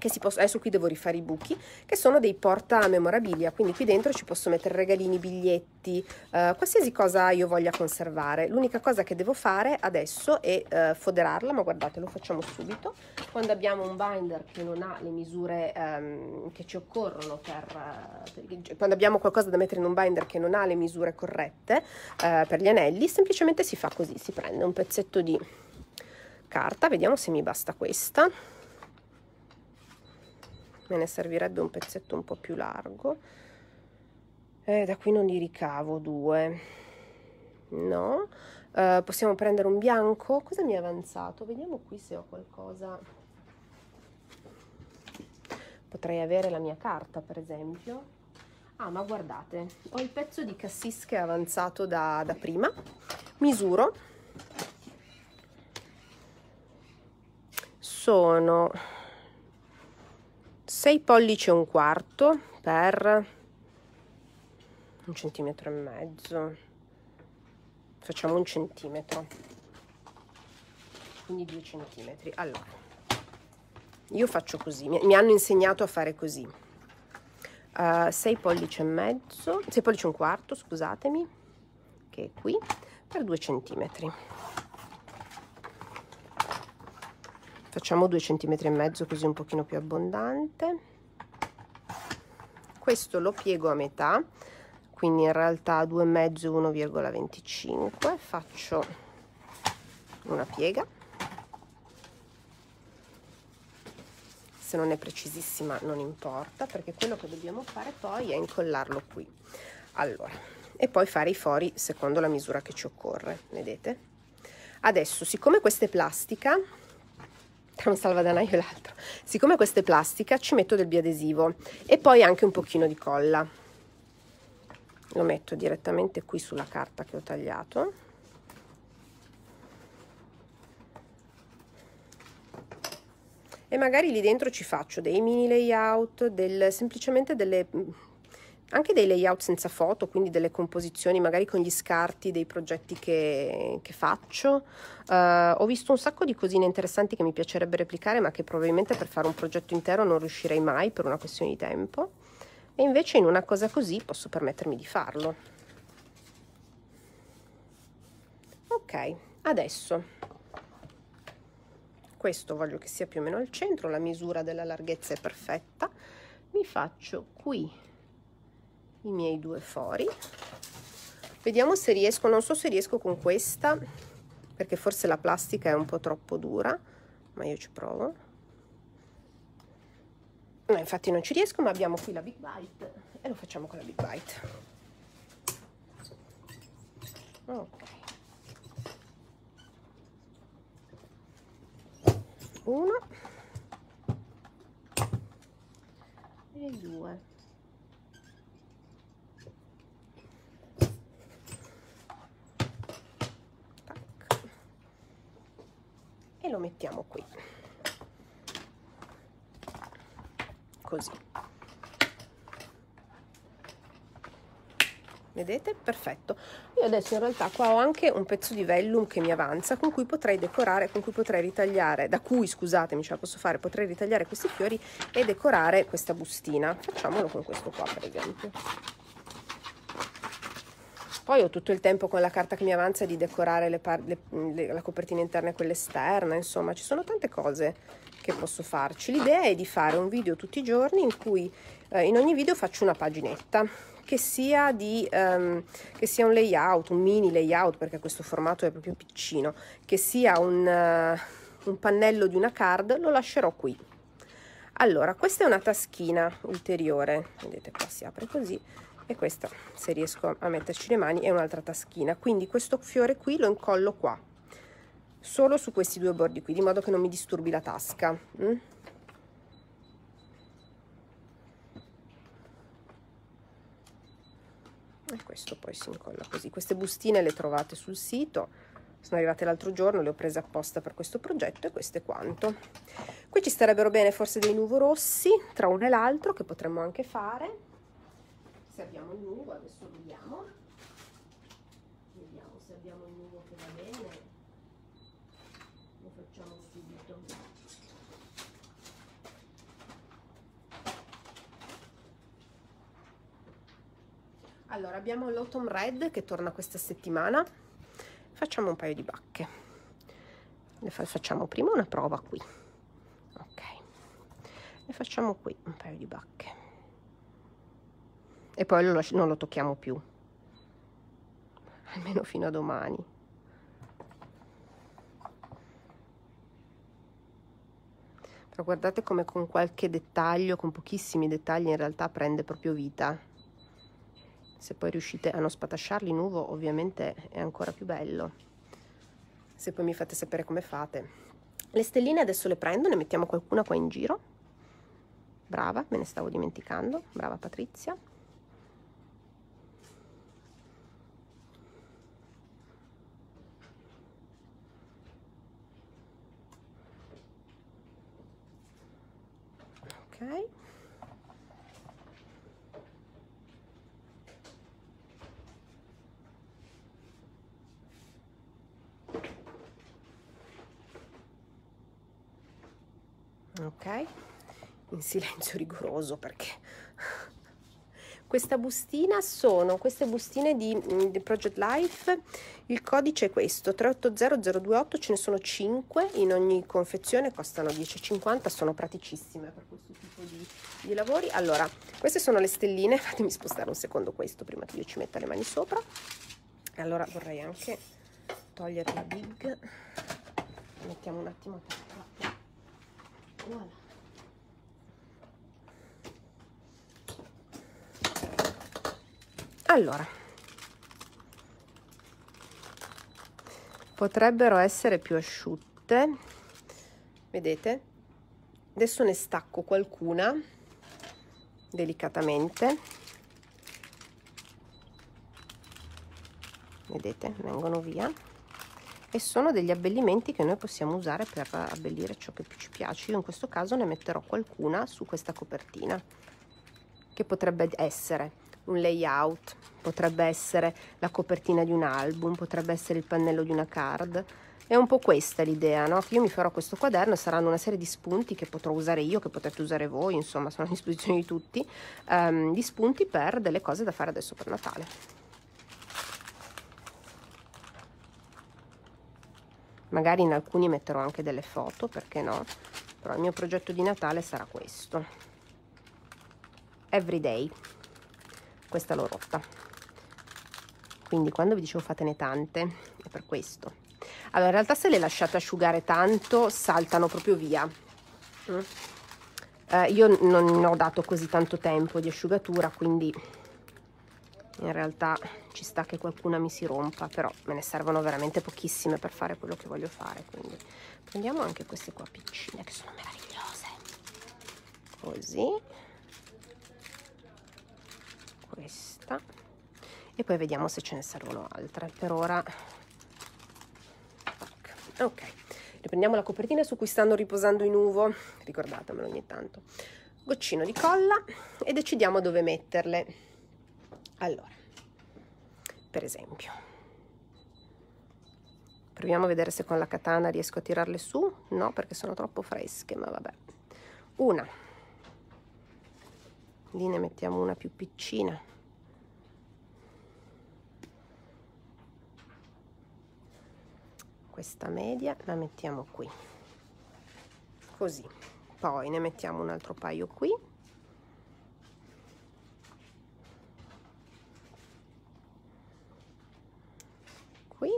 A: che si possono, adesso qui devo rifare i buchi, che sono dei porta memorabilia, quindi qui dentro ci posso mettere regalini, biglietti, eh, qualsiasi cosa io voglia conservare. L'unica cosa che devo fare adesso è eh, foderarla, ma guardate, lo facciamo subito. Quando abbiamo un binder che non ha le misure ehm, che ci occorrono per, per, quando abbiamo qualcosa da mettere in un binder che non ha le misure corrette eh, per gli anelli, semplicemente si fa così, si prende un pezzetto di carta, vediamo se mi basta questa me ne servirebbe un pezzetto un po' più largo. E da qui non li ricavo due. No? Uh, possiamo prendere un bianco? Cosa mi è avanzato? Vediamo qui se ho qualcosa. Potrei avere la mia carta per esempio. Ah ma guardate ho il pezzo di cassis che è avanzato da, da prima. Misuro. Sono 6 pollici e un quarto per un centimetro e mezzo. Facciamo un centimetro. Quindi due centimetri. Allora io faccio così. Mi, hanno insegnato a fare così. Uh, 6 pollici e mezzo 6 pollici e un quarto scusatemi che è qui per 2 centimetri facciamo due centimetri e mezzo così un pochino più abbondante. Questo lo piego a metà quindi in realtà 2,5 1,25 faccio una piega. Se non è precisissima non importa perché quello che dobbiamo fare poi è incollarlo qui. Allora e poi fare i fori secondo la misura che ci occorre vedete? Adesso siccome questa è plastica tra un salvadanaio e l'altro. Siccome questa è plastica ci metto del biadesivo e poi anche un pochino di colla. Lo metto direttamente qui sulla carta che ho tagliato. e magari lì dentro ci faccio dei mini layout, del, semplicemente delle anche dei layout senza foto, quindi delle composizioni magari con gli scarti dei progetti che, che faccio. Uh, ho visto un sacco di cosine interessanti che mi piacerebbe replicare, ma che probabilmente per fare un progetto intero non riuscirei mai per una questione di tempo. E invece in una cosa così posso permettermi di farlo. Ok, adesso questo voglio che sia più o meno al centro, la misura della larghezza è perfetta. Mi faccio qui i miei due fori. Vediamo se riesco non so se riesco con questa perché forse la plastica è un po' troppo dura ma io ci provo. No, infatti non ci riesco ma abbiamo qui la big bite e lo facciamo con la big bite. Ok. Uno. E due lo mettiamo qui. Così. Vedete? Perfetto. Io adesso in realtà qua ho anche un pezzo di vellum che mi avanza con cui potrei decorare con cui potrei ritagliare da cui scusatemi ce la posso fare potrei ritagliare questi fiori e decorare questa bustina. Facciamolo con questo qua per esempio poi ho tutto il tempo con la carta che mi avanza di decorare le le, le, la copertina interna e quella esterna, insomma ci sono tante cose che posso farci. L'idea è di fare un video tutti i giorni in cui eh, in ogni video faccio una paginetta che sia, di, um, che sia un layout, un mini layout perché questo formato è proprio piccino, che sia un, uh, un pannello di una card, lo lascerò qui. Allora, questa è una taschina ulteriore, vedete qua si apre così, e questa se riesco a metterci le mani è un'altra taschina. Quindi questo fiore qui lo incollo qua solo su questi due bordi qui di modo che non mi disturbi la tasca mm? e questo poi si incolla così. Queste bustine le trovate sul sito. Sono arrivate l'altro giorno le ho prese apposta per questo progetto e questo è quanto. Qui ci starebbero bene forse dei nuvorossi tra uno e l'altro che potremmo anche fare se abbiamo il nuovo adesso vediamo. Vediamo se abbiamo il nuovo che va bene. Lo facciamo subito. Allora abbiamo l'autumn red che torna questa settimana. Facciamo un paio di bacche. Ne facciamo prima una prova qui. Ok. E facciamo qui un paio di bacche e poi lo, non lo tocchiamo più. Almeno fino a domani. Però guardate come con qualche dettaglio con pochissimi dettagli in realtà prende proprio vita. Se poi riuscite a non spatasciarli nuovo ovviamente è ancora più bello. Se poi mi fate sapere come fate. Le stelline adesso le prendo ne mettiamo qualcuna qua in giro. Brava me ne stavo dimenticando. Brava Patrizia ok. In silenzio rigoroso perché questa bustina sono queste bustine di, mm, di, Project Life. Il codice è questo 380028 ce ne sono 5 in ogni confezione costano 10,50 sono praticissime per questo tipo di, di, lavori. Allora queste sono le stelline fatemi spostare un secondo questo prima che io ci metta le mani sopra. Allora vorrei anche togliere la big. Mettiamo un attimo a terra voilà allora. Potrebbero essere più asciutte. Vedete? Adesso ne stacco qualcuna delicatamente. Vedete? Vengono via. E sono degli abbellimenti che noi possiamo usare per abbellire ciò che più ci piace. Io in questo caso ne metterò qualcuna su questa copertina che potrebbe essere un layout potrebbe essere la copertina di un album potrebbe essere il pannello di una card è un po' questa l'idea, no? Io mi farò questo quaderno e saranno una serie di spunti che potrò usare io, che potete usare voi, insomma sono a disposizione di tutti, um, di spunti per delle cose da fare adesso per Natale. Magari in alcuni metterò anche delle foto, perché no? Però il mio progetto di Natale sarà questo. Everyday. Questa l'ho rotta. Quindi quando vi dicevo fatene tante, è per questo allora in realtà se le lasciate asciugare tanto saltano proprio via mm. eh, io non ho dato così tanto tempo di asciugatura quindi in realtà ci sta che qualcuna mi si rompa però me ne servono veramente pochissime per fare quello che voglio fare quindi prendiamo anche queste qua piccine che sono meravigliose così questa. E poi vediamo se ce ne servono altre. Per ora. Ok. Riprendiamo la copertina su cui stanno riposando in uvo ricordatemelo ogni tanto. Goccino di colla e decidiamo dove metterle. Allora. Per esempio. Proviamo a vedere se con la katana riesco a tirarle su. No perché sono troppo fresche ma vabbè. Una lì ne mettiamo una più piccina. Questa media la mettiamo qui. Così. Poi ne mettiamo un altro paio qui. Qui.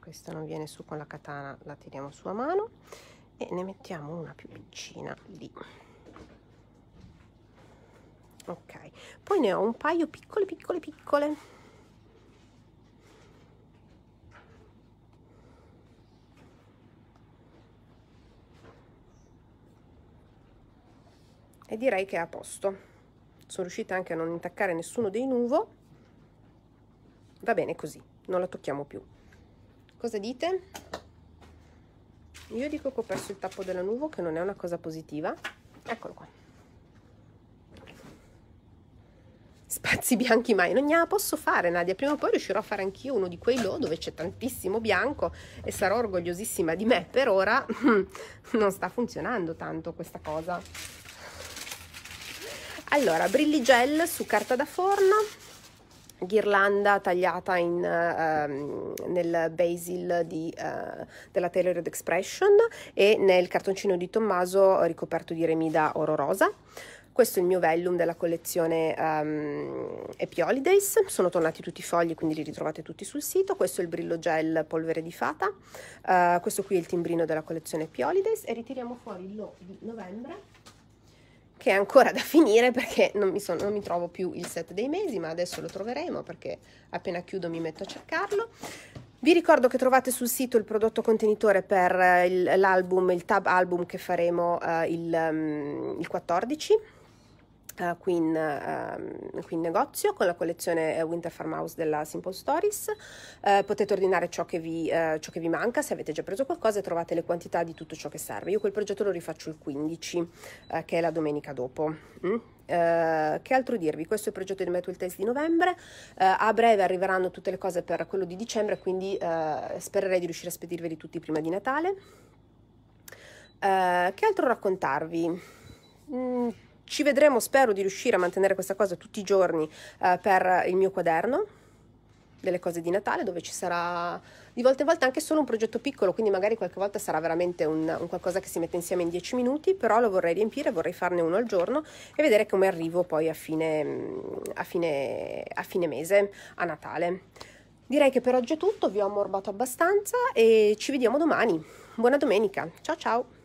A: Questa non viene su con la katana la tiriamo su a mano e ne mettiamo una più piccina lì. Ok poi ne ho un paio piccole piccole piccole. E direi che è a posto. Sono riuscita anche a non intaccare nessuno dei nuvo. Va bene così non la tocchiamo più. Cosa dite? Io dico che ho perso il tappo della nuvo che non è una cosa positiva. Eccolo qua. Spazi bianchi mai. Non gliela posso fare Nadia. Prima o poi riuscirò a fare anch'io uno di quei lo dove c'è tantissimo bianco e sarò orgogliosissima di me. Per ora non sta funzionando tanto questa cosa. Allora brilli gel su carta da forno ghirlanda tagliata in, uh, nel basil di, uh, della Tailored Expression e nel cartoncino di Tommaso ricoperto di remida oro rosa questo è il mio vellum della collezione um, Happy Holidays, sono tornati tutti i fogli quindi li ritrovate tutti sul sito, questo è il brillo gel polvere di fata, uh, questo qui è il timbrino della collezione Happy Holidays. E ritiriamo fuori il lo di novembre che è ancora da finire perché non mi, sono, non mi trovo più il set dei mesi, ma adesso lo troveremo perché appena chiudo mi metto a cercarlo. Vi ricordo che trovate sul sito il prodotto contenitore per l'album, il tab album che faremo uh, il, um, il 14 Uh, qui, in, uh, qui, in, negozio con la collezione uh, Winter Farmhouse della Simple Stories. Uh, potete ordinare ciò che, vi, ciò che, vi, manca se avete già preso qualcosa e trovate le quantità di tutto ciò che serve. Io quel progetto lo rifaccio il 15, che è la domenica dopo. Mm? che altro dirvi? Questo è il progetto di Metal Taste di novembre. a breve arriveranno tutte le cose per quello di dicembre, quindi spererei di riuscire a spedirveli tutti prima di Natale. che altro raccontarvi? Mm, ci vedremo, spero di riuscire a mantenere questa cosa tutti i giorni eh, per il mio quaderno delle cose di Natale dove ci sarà di volta in volta anche solo un progetto piccolo, quindi magari qualche volta sarà veramente un, un qualcosa che si mette insieme in 10 minuti, però lo vorrei riempire, vorrei farne uno al giorno e vedere come arrivo poi a fine, a fine, a fine mese, a Natale. Direi che per oggi è tutto, vi ho ammorbato abbastanza e ci vediamo domani. Buona domenica, ciao ciao!